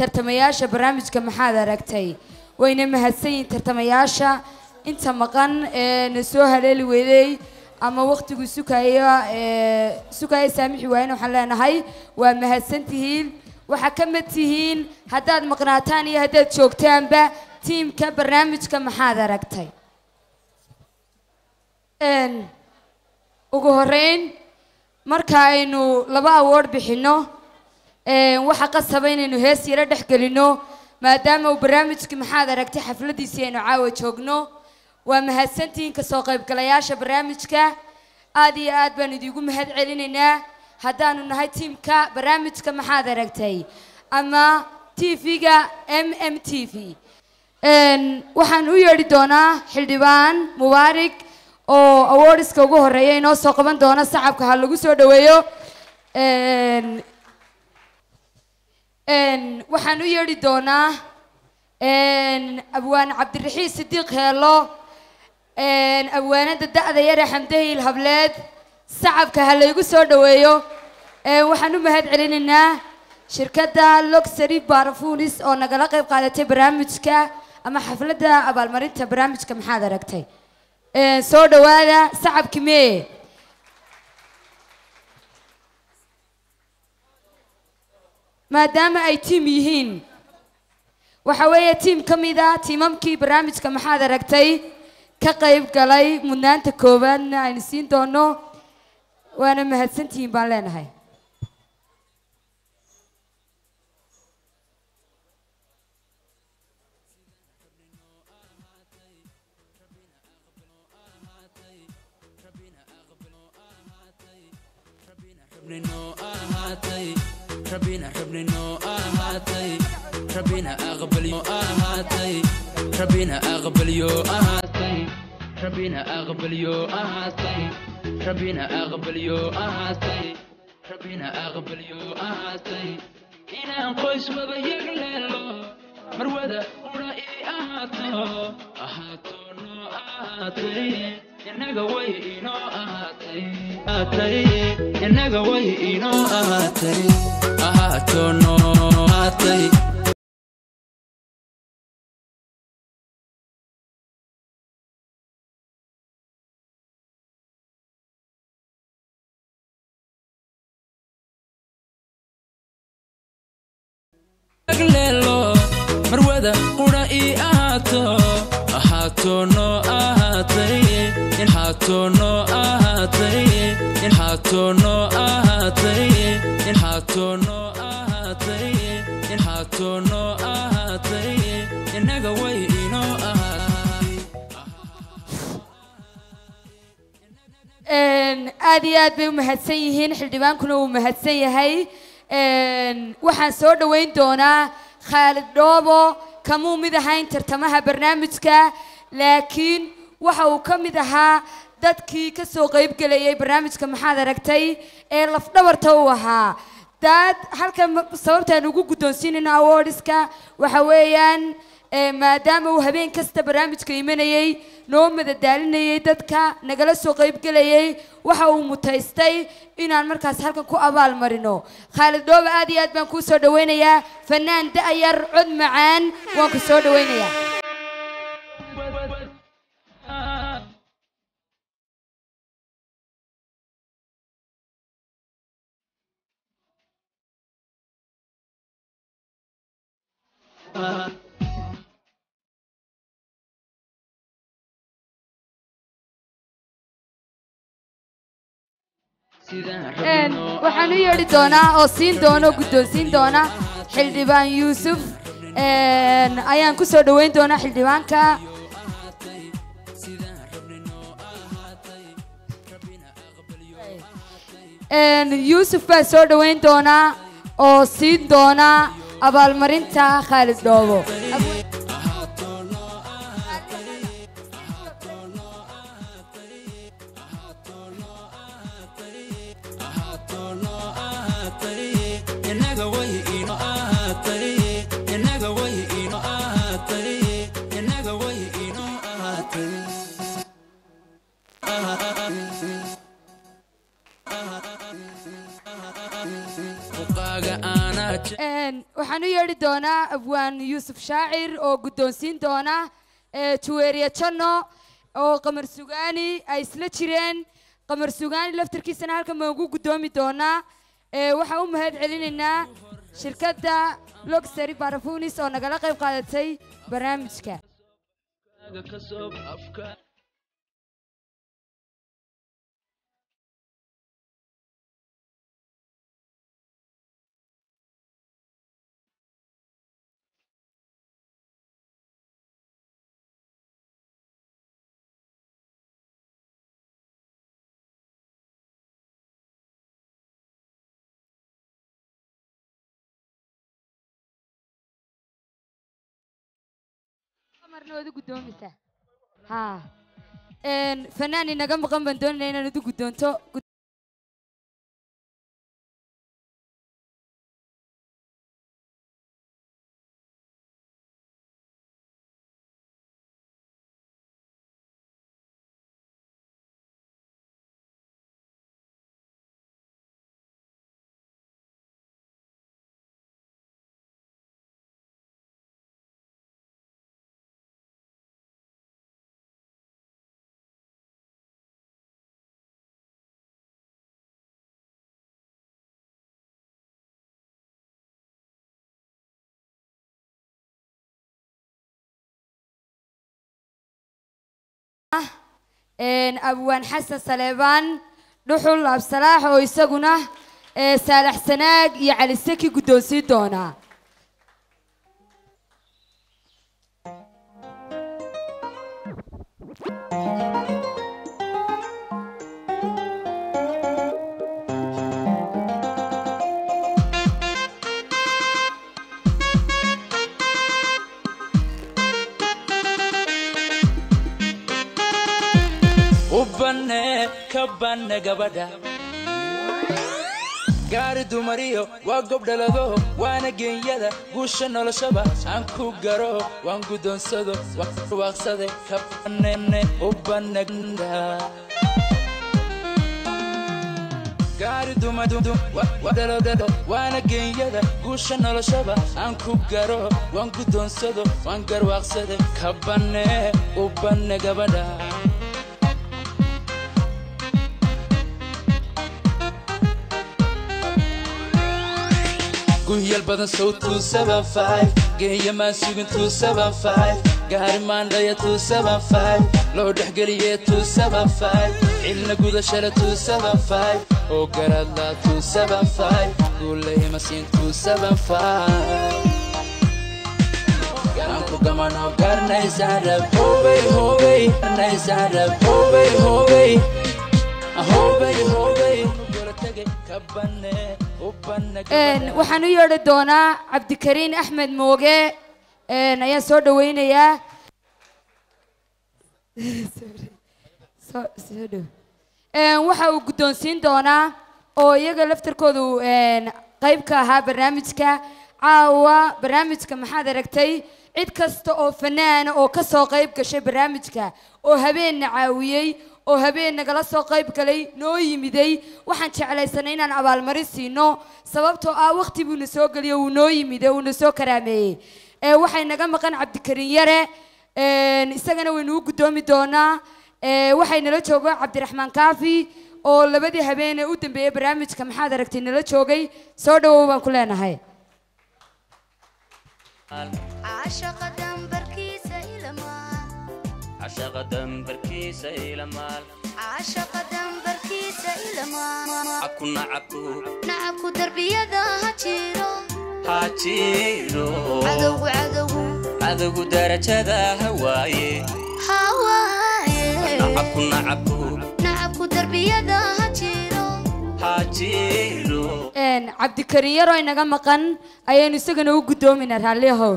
tartamayaasha barnaamijka maxaad aragtay? Wayna mahadsan yihiin tartamayaasha. Inta maqan ee na soo haleeli weydey ama waqtigu sukaya ee sukaya saamixi waayena waxaan leenahay. Waa mahadsan tihiin. Waxaa ka mid tihiin haddaad maqnaataan iyo haddaad joogtaanba tiimka barnaamijka maxaad aragtay? Ugu horeyn marka aynu laba award bixino een, waxaa qasaba inaynu hees yaro dhex gelino maadaama uu barnaamijkii maxaad aragtay xafladiisii aynu caawa joogno. Waa mahadsantihiin ka soo qaybgalayaasha barnaamijka. Aad iyo aad baan idigu mahad celinaynaa. Haddaanu nahay tiimka barnaamijka maxaad aragtay? Ama tv-ga m m t v. Waxaan u yeedhi doonaa xildhibaan mubaarig oo awardska ugu horreeya inoo soo qaban doona sacabka ha lagu soo dhoweeyo waxaan u yeedhi doonaa abwaan cabdiraxiis sidiiq heelo abwaanada da'da yare xamdahiil hableed sacabka ha laygu soo dhoweeyo Een, waxaan u mahad celinaynaa shirkadda luxury barfunis oo nagala qayb qaadatay barnaamijka ama xafladda abaalmarinta barnaamijka maxaad aragtay. Soo dhowaada sacabki mee maadaama ay tiim yihiin. Waxa weeye tiim ka mid ah tiimamkii barnaamijka maxaad aragtay? Ka qayb galay mudnaanta koowaadna aynu siin doono. Waana mahadsantihiin baan leenahay. No, rabina rabnino wada yagleelo i ahaato ahaato noo ahaatay mar wada qura ii ahaato ahaato aad iyo aad bay u mahadsan yihiin xildhibaankuna wuu mahadsan yahay. Waxaan soo dhoweyn doonaa khaalid dhoobo kamuu mid ahayn tartamaha barnaamijka laakiin waxa uu ka mid ahaa dadkii ka soo qaybgelayay barnaamijka maxaad aragtay ee lafdhabarta u ahaa. Dad halkan ma- sababtaan ugu guddoonsiinayno awardska waxa weeyaan ee, maadaama uu habeen kasta barnaamijka imanayay noo madadaalinayay dadka nagala soo qaybgelayay waxa uu mutaystay inaan markaas halkan ku abaal marino. Khaalid dhooba aad iyo aad baan kuu soo dhawaynayaa. Fanaan da'yar cod macaan waan ku soo dhawaynayaa waxaan u yeedhi doonaa oo siin doona oo guddoonsiin doona xildhibaan yuusuf. Ayaan ku soo dhoweyn doonaa xildhibaanka. Yuusuf baa soo dhoweyn doonaa oo siin doona abaalmarinta khaalid dhoobo waxaan u yeedhi doonaa abwaan yuusuf shaacir oo guddoonsiin doona ee, juweeriya janno oo qamar sugaani ay isla jireen. Qamar sugaani laftarkiisana halkan baan ugu guddoomi doonaa. Waxaan u mahad celinaynaa shirkadda luxury barafunis oo nagala qayb qaadatay barnaamijka fanaan inaga maqan baan doonayna inaad u guddoonto abwaan xasan saleebaan dhuxul absalaax oo isaguna ee, saalax sanaag iyo cali saki guddoonsiin banne ka banne gabadha gaari dumariyo waa gobdhalado waana geenyada guusha noloshaba aan ku garo waan guddoonsado waaqsade ka banne u banne gaari dumadum wadhalodhalo waana geenyada guusha noloshaba aan ku garo waan guddoonsado waan garwaaqsade ka banne u banne gabadha guhyal badan sow two seven five. Geeya maan sugin two seven five. Gaari maandhaya two seven five. Loo five. Cilna gudashale oo garadla two seven five. Guulahima waxaan u yeedhi doonaa cabdikariin axmed mooge. Ayaan soo dhaweynayaa (laughs) waxa uu guddoonsiin doonaa oo iyaga laftarkoodu qayb ka ahaa barnaamijka. Caawa barnaamijka maxaad aragtay? Cid kasta oo fanaana oo ka soo qayb gashay barnaamijka oo habeenna caawiyey oo habeen nagala soo qayb galay noo yimiday waxaan jeclaysanay inaan abaalmarin siino sababtoo ah waqti buu na soo geliyo wuu noo yimiday wuu na soo karaameeyey ee waxay naga maqan cabdikariin yare een, isagana waynu u guddoomi doonaa ee, waxay nala joogo cabdiraxmaan kaafi oo labadii habeen ee u dambeeyey barnaamijka maxaad aragtay nala joogay soo dhawow baan ku leenahay عاشق دنبركيسة إلى مال عشق دنبركيسة إلى nacabku darbiyada hajiiroadogu darajada hawaaye yaroo inaga maqan ayaynu isagana u guddoominaa raalliyahow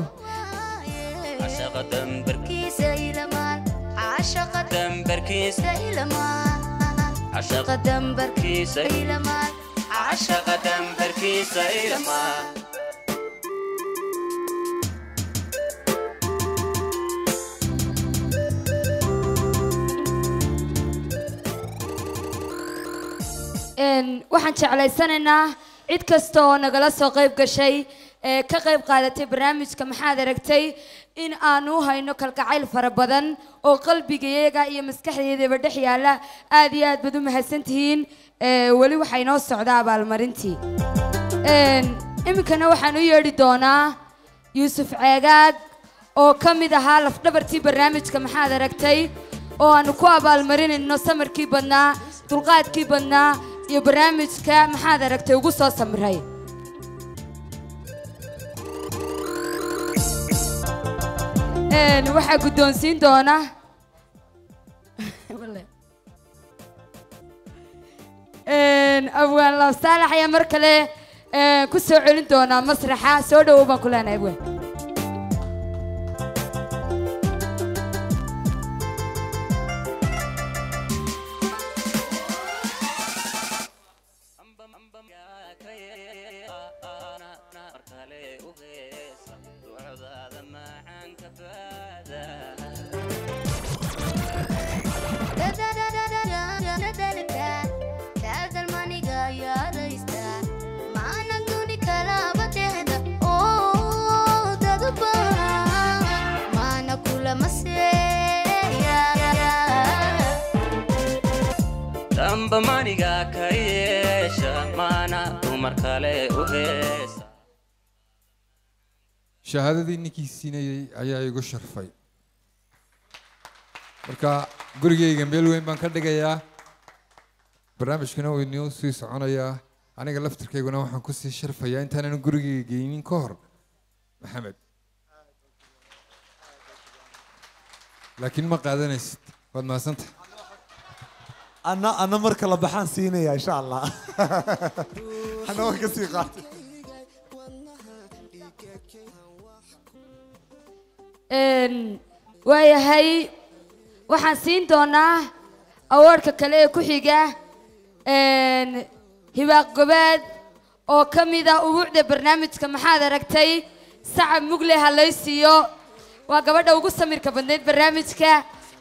waxaan jeclaysanaynaa cid kasta oo nagala soo qayb gashay ee ka qayb qaadatay barnaamijka maxaad aragtay? In aanu hayno kalgacayl fara badan oo qalbigayaga iyo maskaxdeedaba dhex yaalla aad iyo aad baad u mahadsantihiin. Weli waxaa inoo socda abaalmarintii. Iminkana waxaan u yeedhi doonaa yuusuf ceegaag oo ka mid ahaa lafdhabartii barnaamijka maxaad aragtay oo aanu ku abaalmarinayno samarkii badnaa dulqaadkii badnaa iyo barnaamijka maxaad aragtay ugu soo samray waxaa guddoonsiin doona abwaan laab saalax ayaa mar kale ku soo celin doonaa masraxa soo dhowow baan ku leenahay abwaan damba maniga ka yeesha maana dumar kale u heesa shahaadadii ninkii ninkiisiina ayaa igu sharfay. Marka gurigayga meel weyn baan ka dhigayaa barnaamijkuna uu inoo sii soconayaa aniga laftirkayguna waxaan ku sii sharfayaa. Intaanan gurigayga geynin ka hor maxamed. Laakiin ma qaadanaysid. Waad mahadsantahay ana ana marka la baxaan siinayaa insha allah. (laughs) Ana waan ka sii qaatay. Waayahay waxaan siin doonaa awoodhka kale ee ku xiga hibaaq gobaad oo ka mid ah ubuucda barnaamijka maxaad aragtay sacab mugle halaysiiyo waa gabadha ugu samirka badnayd barnaamijka.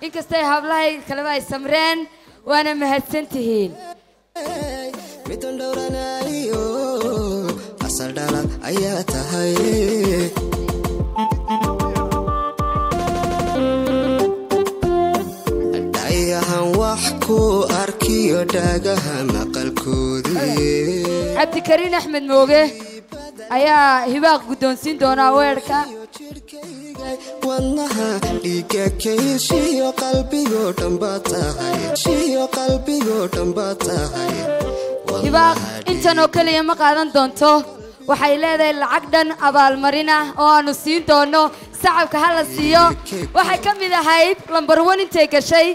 Inkastay hablahay kaleba ay samreen waana mahadsan tihiin. Midan dhowranayo asal dhalad ayaa tahay dhayahan wax ku arkiyo dhagaha maqalkoodii cabdikariin axmed mooge ayaa hibaaq guddoonsiin doonaa weerka wadnaha dhiiga kayshiyo qalbigoo dhanba tahay hibaaq intan oo keliya ma qaadan doonto waxay leedahay lacag dhan abaalmarin ah oo aanu siin doono. Sacabka ha la siiyo. Waxay ka mid ahayd lambar wan intay gashay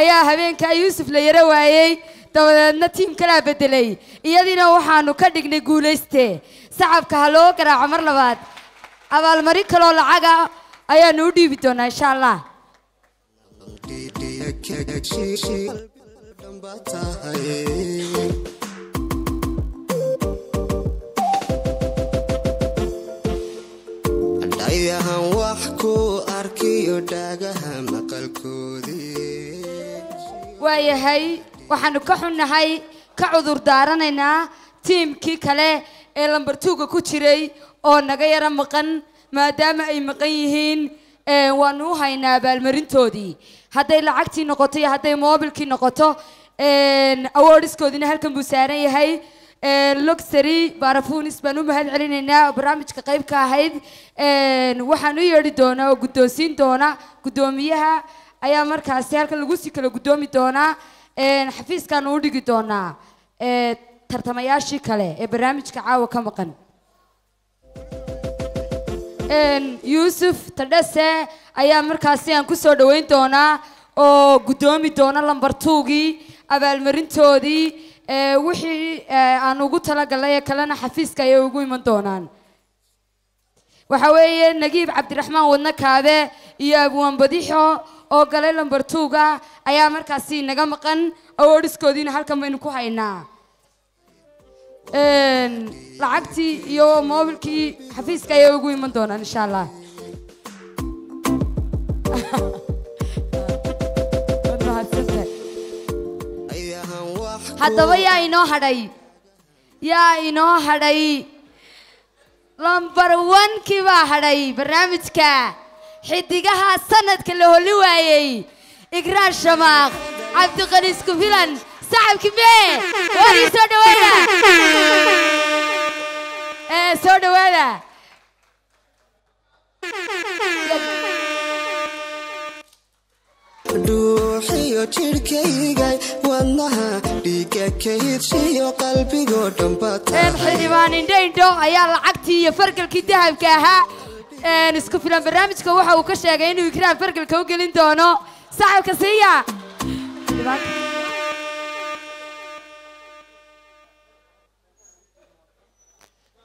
ayaa habeenkaa yuusuf la yaro waayey dabadeedna tiim kalaa bedelay iyadiina waxaanu ka dhignay guulayste sacabka ha loo garaaco mar labaad. Abaalmarin kaloo lacaga ayaanu u dhiibi doonaa insha allah dhayahan wax ku arkiyo dhaagaha waayahay waxaanu ka xunnahay ka cudur daaranaynaa tiimkii kale ee lambar tuuga ku jiray oo naga yaro maqan maadaama ay maqan yihiin waanu u haynaa abaalmarintoodii hadday lacagtii noqoto iyo hadday moobilkii noqoto awoodiskoodina halkan buu saaran yahay. Luxury barafunis baan u mahad celinaynaa barnaamijka qayb ka ahayd waxaan u yeedhi doonaa oo guddoonsiin doona guddoomiyaha ayaa markaasi halkan lagu sii kala guddoomi doonaa Een, xafiiskaanu u dhigi doonaa ee, tartamayaashii kale ee barnaamijka caawa ka maqan. Yuusuf tadhase ayaa markaasi aan ku soo dhoweyn doonaa oo guddoomi doona lambar tuugii abaalmarintoodii ee, wixii ee, aan ugu talagalay ee kalena xafiiska ayay ugu iman doonaan. Waxa weeye nagiib cabdiraxmaan wadne kaabe iyo abwaan badixo oo galay lambar tuuga ayaa markaasi naga maqan awoodhiskoodiina halkan baynu ku haynaa. Lacagtii iyo moobilkii xafiiska ayay ugu iman doonaan insha allah haddaba yaa inoo hadhay. Yaa inoo hadhay. Lambar wankii baa hadhay barnaamijka xidigaha sanadka la holi waayey. Igraan shamaaq cabdiqani isku filan sacabki mee waadii soo dhawaada ee soo dhawaada dhuuxiyo jidhkaygay wadnaha dhiiga kahidshiyo qalbigoo dhanba tahay xildhibaan indho indho ayaa lacagtii iyo fargalkii dahabka ahaa isku filan barnaamijka waxa uu ka sheegay inuu ikraan fargalka u gelin doono. Sacabka siiya.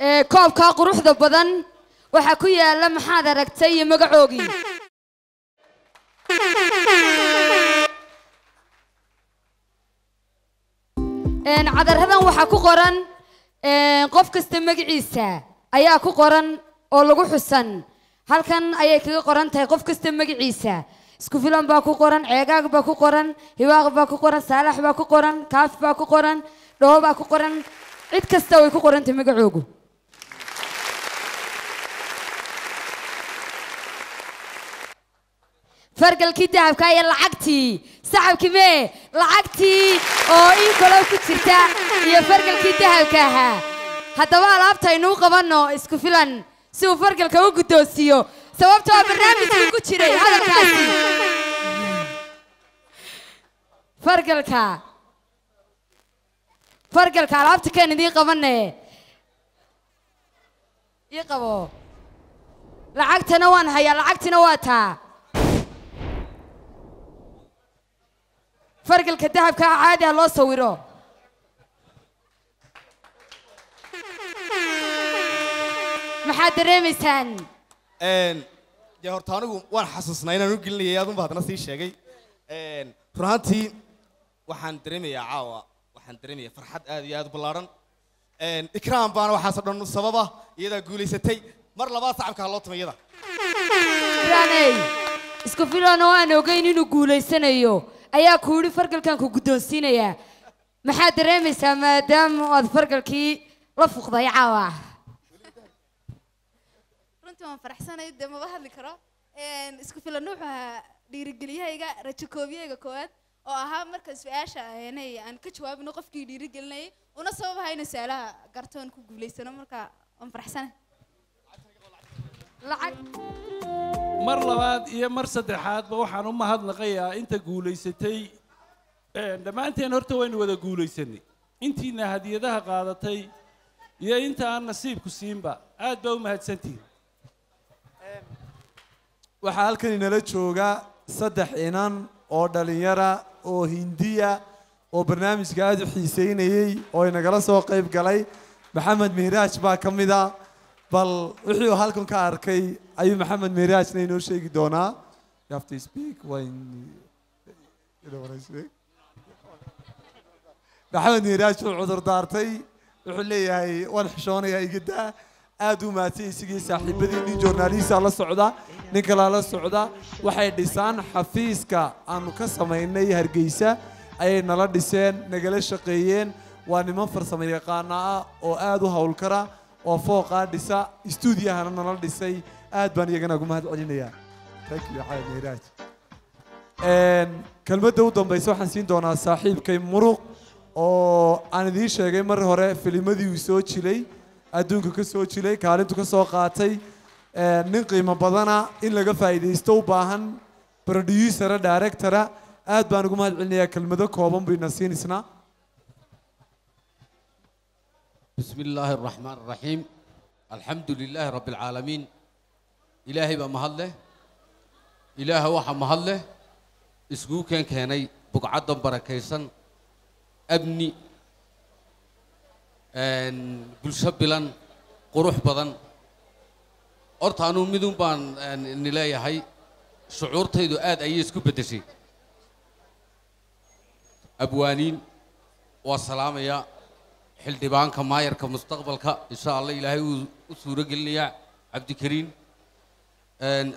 Ee, koobkaa quruxda badan waxaa ku yaalla maxaad aragtay iyo magacoogii Een, cadaradan waxaa ku qoran qof kasta magaciisa ayaa ku qoran oo lagu xusan. Halkan ayay kaga qoran tahay qof kasta magaciisa isku filan baa ku qoran ceegaag baa ku qoran hiwaaq baa ku qoran saalax baa ku qoran kaaf baa ku qoran dhoobo baa ku qoran. Cid kasta way ku qoran tahay magacoogu. Fargalkii dahabka iyo lacagtii. Sacabkii mee lacagtii oo in kalo ku jirta iyo fargalkii dahabka ahaa. Haddaba alaabta aynuu qabanno isku filan si uu fargalka u guddoonsiiyo sababtoo barnaamijkii ku jiray hadalkaasi fargalka fargalka alaabta keen idiin qabane ii qabo lacagtana waan hayaa lacagtina waa taa fargalka dahabka ah caadi ha loo sawiro maxaad dareemaysaan dee horta anigu waan xasuusnaa inaan u gelinayay adunba haddana sii sheegay. Run ahaantii waxaan dareemayaa caawa waxaan dareemayaa farxad aad iyo aad u ballaaran. Een, ikraam baana waxaasoo dhan sababa iyadaa guulaysatay. Mar labaad sacabka ha loo tumay iyada. Raney isku filan oo aan ogeyn inuu guulaysanayo ayaa ku yidhi fargalkan ku guddoonsiinayaa maxaad dareemaysaa maadaama aad fargalkii la fuqday caawa runtii waan faraxsanay dee maba hadli karo. Isku filan wuxuu ahaa dhiirigeliyahayga rajo koobiyahayga koowaad oo ahaa marka su'aasha aanay aan ka jawaabino qofkii dhiirigelinayay una sabab ahaa inuu su'aalaha gartoon ku guulaysano marka waan faraxsanahay lacag. Mar labaad iyo mar saddexaadba waxaan u mahadnaqayaa inta guulaysatay. Een, dhammaanteen horta waynu wada guulaysanay. Intiina hadiyadaha qaadatay iyo inta aan nasiibku siinba aad baa u mahadsantihin waxaa halkan inala jooga saddex inan oo dhalinyara oo hindiya oo barnaamijka aada u xiiseynayey oo inagala soo qayb galay. Maxamed mihraaj baa ka mid a bal wixii uu halkan ka arkay ayuu maxamed mihraajna inoo sheegi doonaa. Maxamed mihraaj wuu cudur daartay wuxuu leeyahay waan xishoonayaa igada aad u maatay isigii saaxiibadii nin joornaalihiisa la socda nin kalaa la socda waxay dhisaan xafiiska aanu ka samaynay hargeysa ayay nala dhiseen nagala shaqeeyeen waa niman farsamo yaqaana ah oo aad u howlkara oo fooqaa dhisa istuudiyahana nala dhisay aad baan iyagana ugu mahad celinayaa. Kelmadda u dambaysa waxaan siin doonaa saaxiibkay muruq oo aan idiin sheegay mar hore filimadii uu soo jilay adduunka ka soo jilay kaalintu ka soo qaatay nin qiimo badana in laga faa'iidaysto u baahan producera directora aad baan ugu mahad celinayaa kelmado kooban bayna siinaysnaa bismi illaahi araxmaan araxiim alxamdu lilaahi rabbi alcaalamiin ilaahay baa mahad leh. Ilaaha waxa mahad leh. Iskuu keen keenay bugcaddan barakaysan. Abni bulsho bilan qurux badan. Horta anuu midun baan ini leeyahay shucuurtaydu aad ayay isku beddeshay. Abwaaniin waa salaamayaa xildhibaanka maayarka mustaqbalka insha allah ilaahay wuu u suuro cabdikariin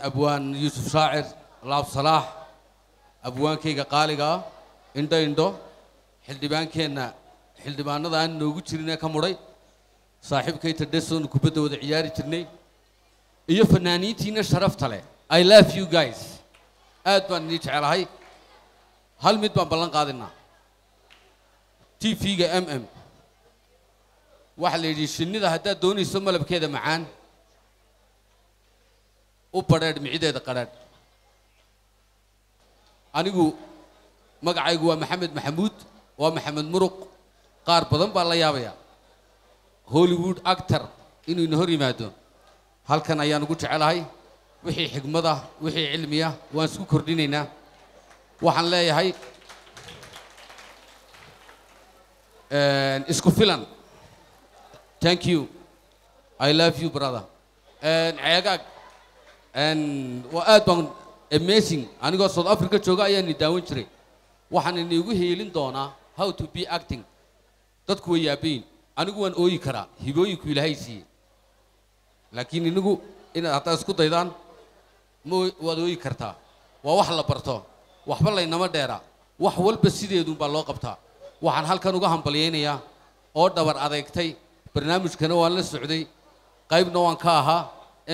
abwaan yuusuf shaacir laab salaax abwaankayga qaaliga ah indho indho. Xildhibaankeenna xildhibaanada aan noogu jirinee ka mudhay saaxiibkayta dhesoon kubadda wada ciyaari jirnay. Iyo fanaaniintiina sharafta leh i love you guys. Aad baan idin jecelahay hal mid baan ballan qaadinaa. T v-ga m m. Waxaa la yidhi shinnida haddaad doonayso malabkeeda macaan u badheedh micideeda qadhaadh anigu magacaygu waa maxamed maxamuud waa maxamed muruq qaar badan baa la yaabaya hollywood actor inuu ina hor yimaado. Halkan ayaan ugu jecelahay. Wixii xigmada wixii cilmiya waan isku kordhinaynaa. Waxaan leeyahay isku filan. Thank you. I love you, brother. And ceegaag. And waa aad baan amazing. Anigoo South Africa jooga ayaan ni daawan jiray. Waxaan inigu heelin doonaa how to be acting dadku way yaabayin anigu waan ooyi karaa. Hibooyinku ilaahay siiyey. Laakiin inigu inaad haddaa isku daydaan ma ooy- waad ooyi kartaa. Waa wax la barto. Waxba laynama dheera. Wax walba sideedunbaa loo qabtaa. Waxaan halkan uga hambalyaynayaa oo dhabar adeegtay. Barnaamijkana waan la socday. Qaybna waan ka ahaa.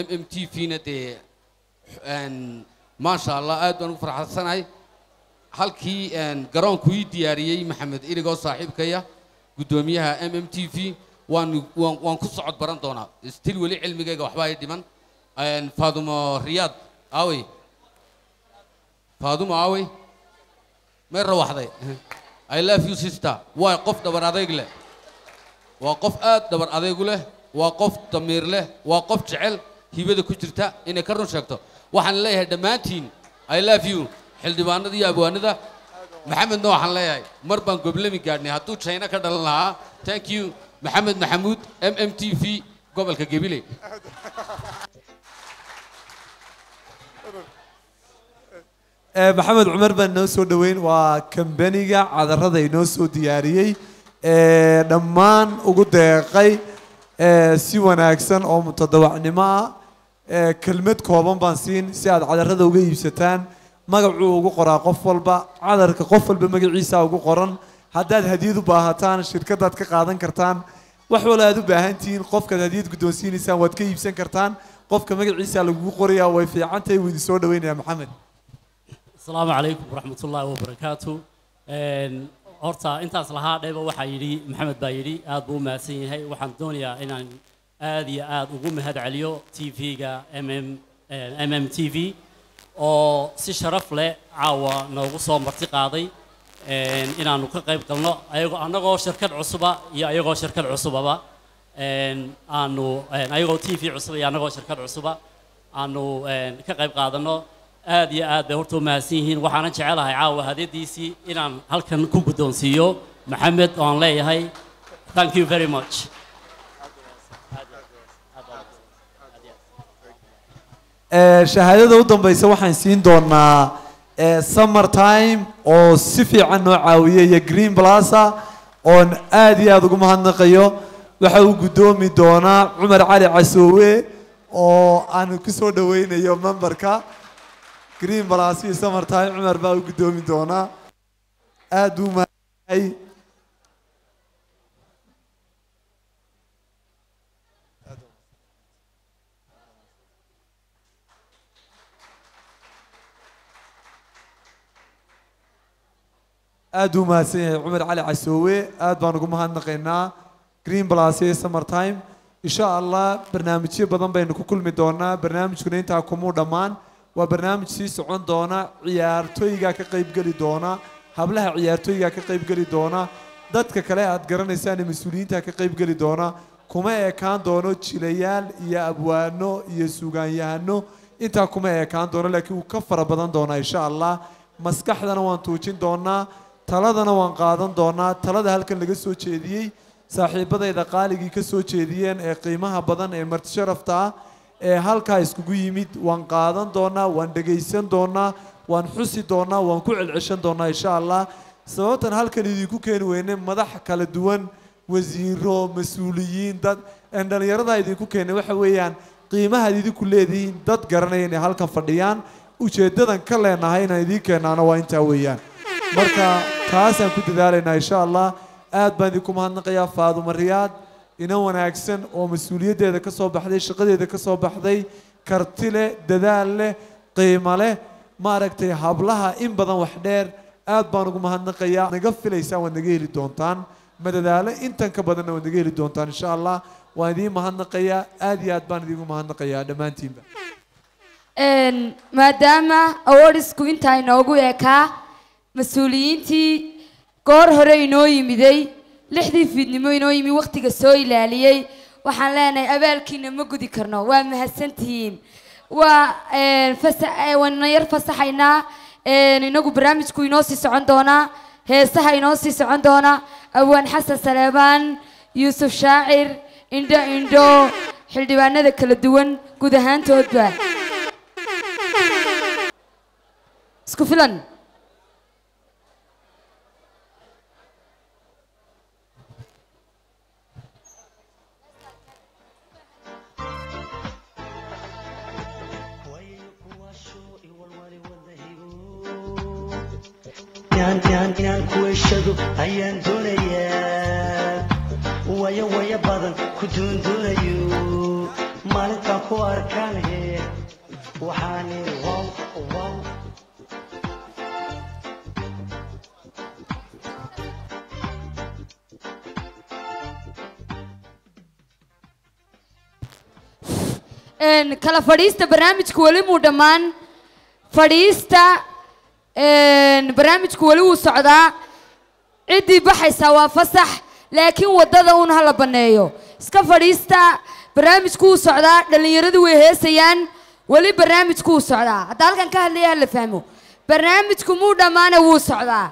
M m t v-na dee maasha allah aad baan ugu farxadsanahay. Halkii garoonku ii diyaariyey maxamed iligoo saaxiibkaya guddoomiyaha m m t v waan waan ku socod baran doonaa. Stil weli cilmigayga waxbaa ii dhiman. Faadumo riyaad aawey faadumo aawey may rawaxday. I love you sister. Waa qof dhabar adayg leh. Waa qof aad dhabar adaygu leh. Waa qof damiir leh. Waa qof jecel hibada ku jirta. Inay ka run sheegto. Waxaan leeyahay dhammaantiin. I love you. Xildhibaanada iyo abwaanada maxamedna waxaan leeyahay mar baan goblami gaadhnay hadduu china ka dhalan you maxamed maxamuud m m t v gobolka gebile. Ee, maxamed cumar baan inoo soo dhoweyn waa kambaniga cadarada inoo soo diyaariyey. Ee, dhammaan ugu deeqay ee, si wanaagsan oo mutadawacnimo ah. Kelmad kooban baan siin si aad cadarada magacuu ugu qoraa qof walba cadarka qof walba magaciisa ugu qoran. Haddaad hadiyad u baahataan shirkadaad ka qaadan kartaan wax wal aad u baahan qofkaad hadiyad guddoonsiinaysaan waad ka iibsan kartaan qofka magaciisa lagugu qorayaa way fiican tahay wuu idin soo dhaweynayaa maxamed. Asalaamu calaykum waraxmatullaahi wabarakaatu. Horta intaas lahaa dheba waxaa yidhi maxamed baa yidhi aad buu umahadsan yahay. Waxaan doonayaa inaan aad iyo aad ugu mahadceliyo t v-ga mm m m t v oo si sharaf leh caawa noogu soo marti qaaday inaanu ka qayb galno ayagoo annagoo shirkad cusuba iyo ayagoo shirkad cusubaba. Aanu ayagoo t v cusuba iyo annagoo shirkad cusuba aanu ka qayb qaadano aad iyo aad bay horta u mahadsan yihiin. Waxaanan jecelahay caawa hadeediisii inaan halkan ku guddoonsiiyo. Maxamed oo leeyahay. Thank you very much shahaadada u dambeysa waxaan siin doonaa ee, summer time oo si fiican noo caawiyay iyo green plaza oon aad iyo aad ugu mahadnaqayo. Waxa uu guddoomi doonaa cumar cali casoowe oo aan ku soo dhaweynayo memberka. Green plaza iyo summer time cumar baa u guddoomi doonaa. Aad buu mahadyahay aad buu mahadsan yahay cumar cali casoowe aad baan ugu mahadnaqaynaa. Green plus iyo summer time. Insha allah barnaamijyo badan baynu ku kulmi doonaa. Barnaamijkuna intaa kumuu dhammaan. Waa barnaamij sii socon doona ciyaartooyga ka qaybgeli doona hablaha ciyaartooyga ka qaybgeli doona dadka kale aad garanaysaan ee mas'uuliyiinta ka qaybgeli doona kuma ekaan doono jilayaal iyo abwaano iyo sugaanyahano intaa kuma ekaan doono laakiin wuu ka fara badan doonaa insha allah maskaxdana waan tuujin doonaa taladana waan qaadan doonaa. Talada halkan laga soo jeediyey saaxiibadayda qaaligii ka soo jeediyeen ee qiimaha badan ee marti sharafta ah ee halkaa iskugu yimid waan qaadan doonaa waan dhegaysan doonaa waan xusi doonaa waan ku celceshan doonaa insha allah sababtan halkan idinku keeni weyne madax kala duwan wasiiro mas'uuliyiin dad een dhallinyarada idinku keenay waxa weeyaan qiimahaad idinku leedihiin dad garanaya inay halkan fadhiyaan ujeeddadan ka leenahay inaan idiin keenaana waa intaa weeyaan marka taasaan ku dadaalaynaa insha allah aad baan idinku mahadnaqayaa faaduma riyaad. Ina wanaagsan oo mas'uuliyaddeeda ka soo baxday shaqadeeda ka soo baxday karti leh dadaal leh qiimo leh maaragtay hablaha in badan wax dheer aad baan ugu mahadnaqayaa naga filaysaan waad naga heli doontaan. Madadaalo intan ka badanna waad naga heli doontaan insha allah waan idiin mahadnaqayaa aad iyo aad baan idiinku mahadnaqayaa dhammaantiinba. Maadaama awardsku intaa inoogu ekaa mas'uuliyiintii goor hore inoo yimiday lixdii fiidnimo inoo yimi waqtiga soo ilaaliyey. Waxaan leenahay abaalkiina ma gudi karno. Waa mahadsantihiin. Waa waana yar fasaxaynaa. Inagu barnaamijku inoo sii socon doonaa heesaha inoo sii socon doonaa awaan xasan saleebaan yuusuf shaacir indho indho xildhibaanada kala duwan guud ahaantoodba. Isku filan heshado ayaan doonayaa waya waya badan ku doondoonayo maalintaan ku arkaan he waxaan iri wow wow kala fadhiista barnaamijku weli muu dhammaan fadhiista barnaamijku weli wuu socdaa ciddii baxaysaa waa fasax. Laakiin waddada un hala banneeyo iska fadhiista barnaamijku wuu socdaa dhallinyaradu way heesayaan weli barnaamijku wuu socdaa. Hadda halkan ka hadlaya hala fahmo. Barnaamijku muu dhammaana wuu socdaa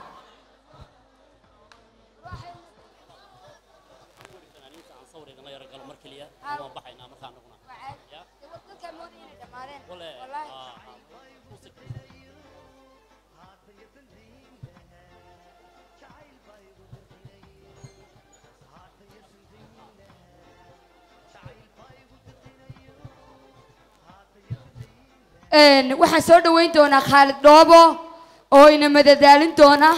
waxaan soo dhaweyn doonaa khaalid dhoobo oo ina madadaalin doona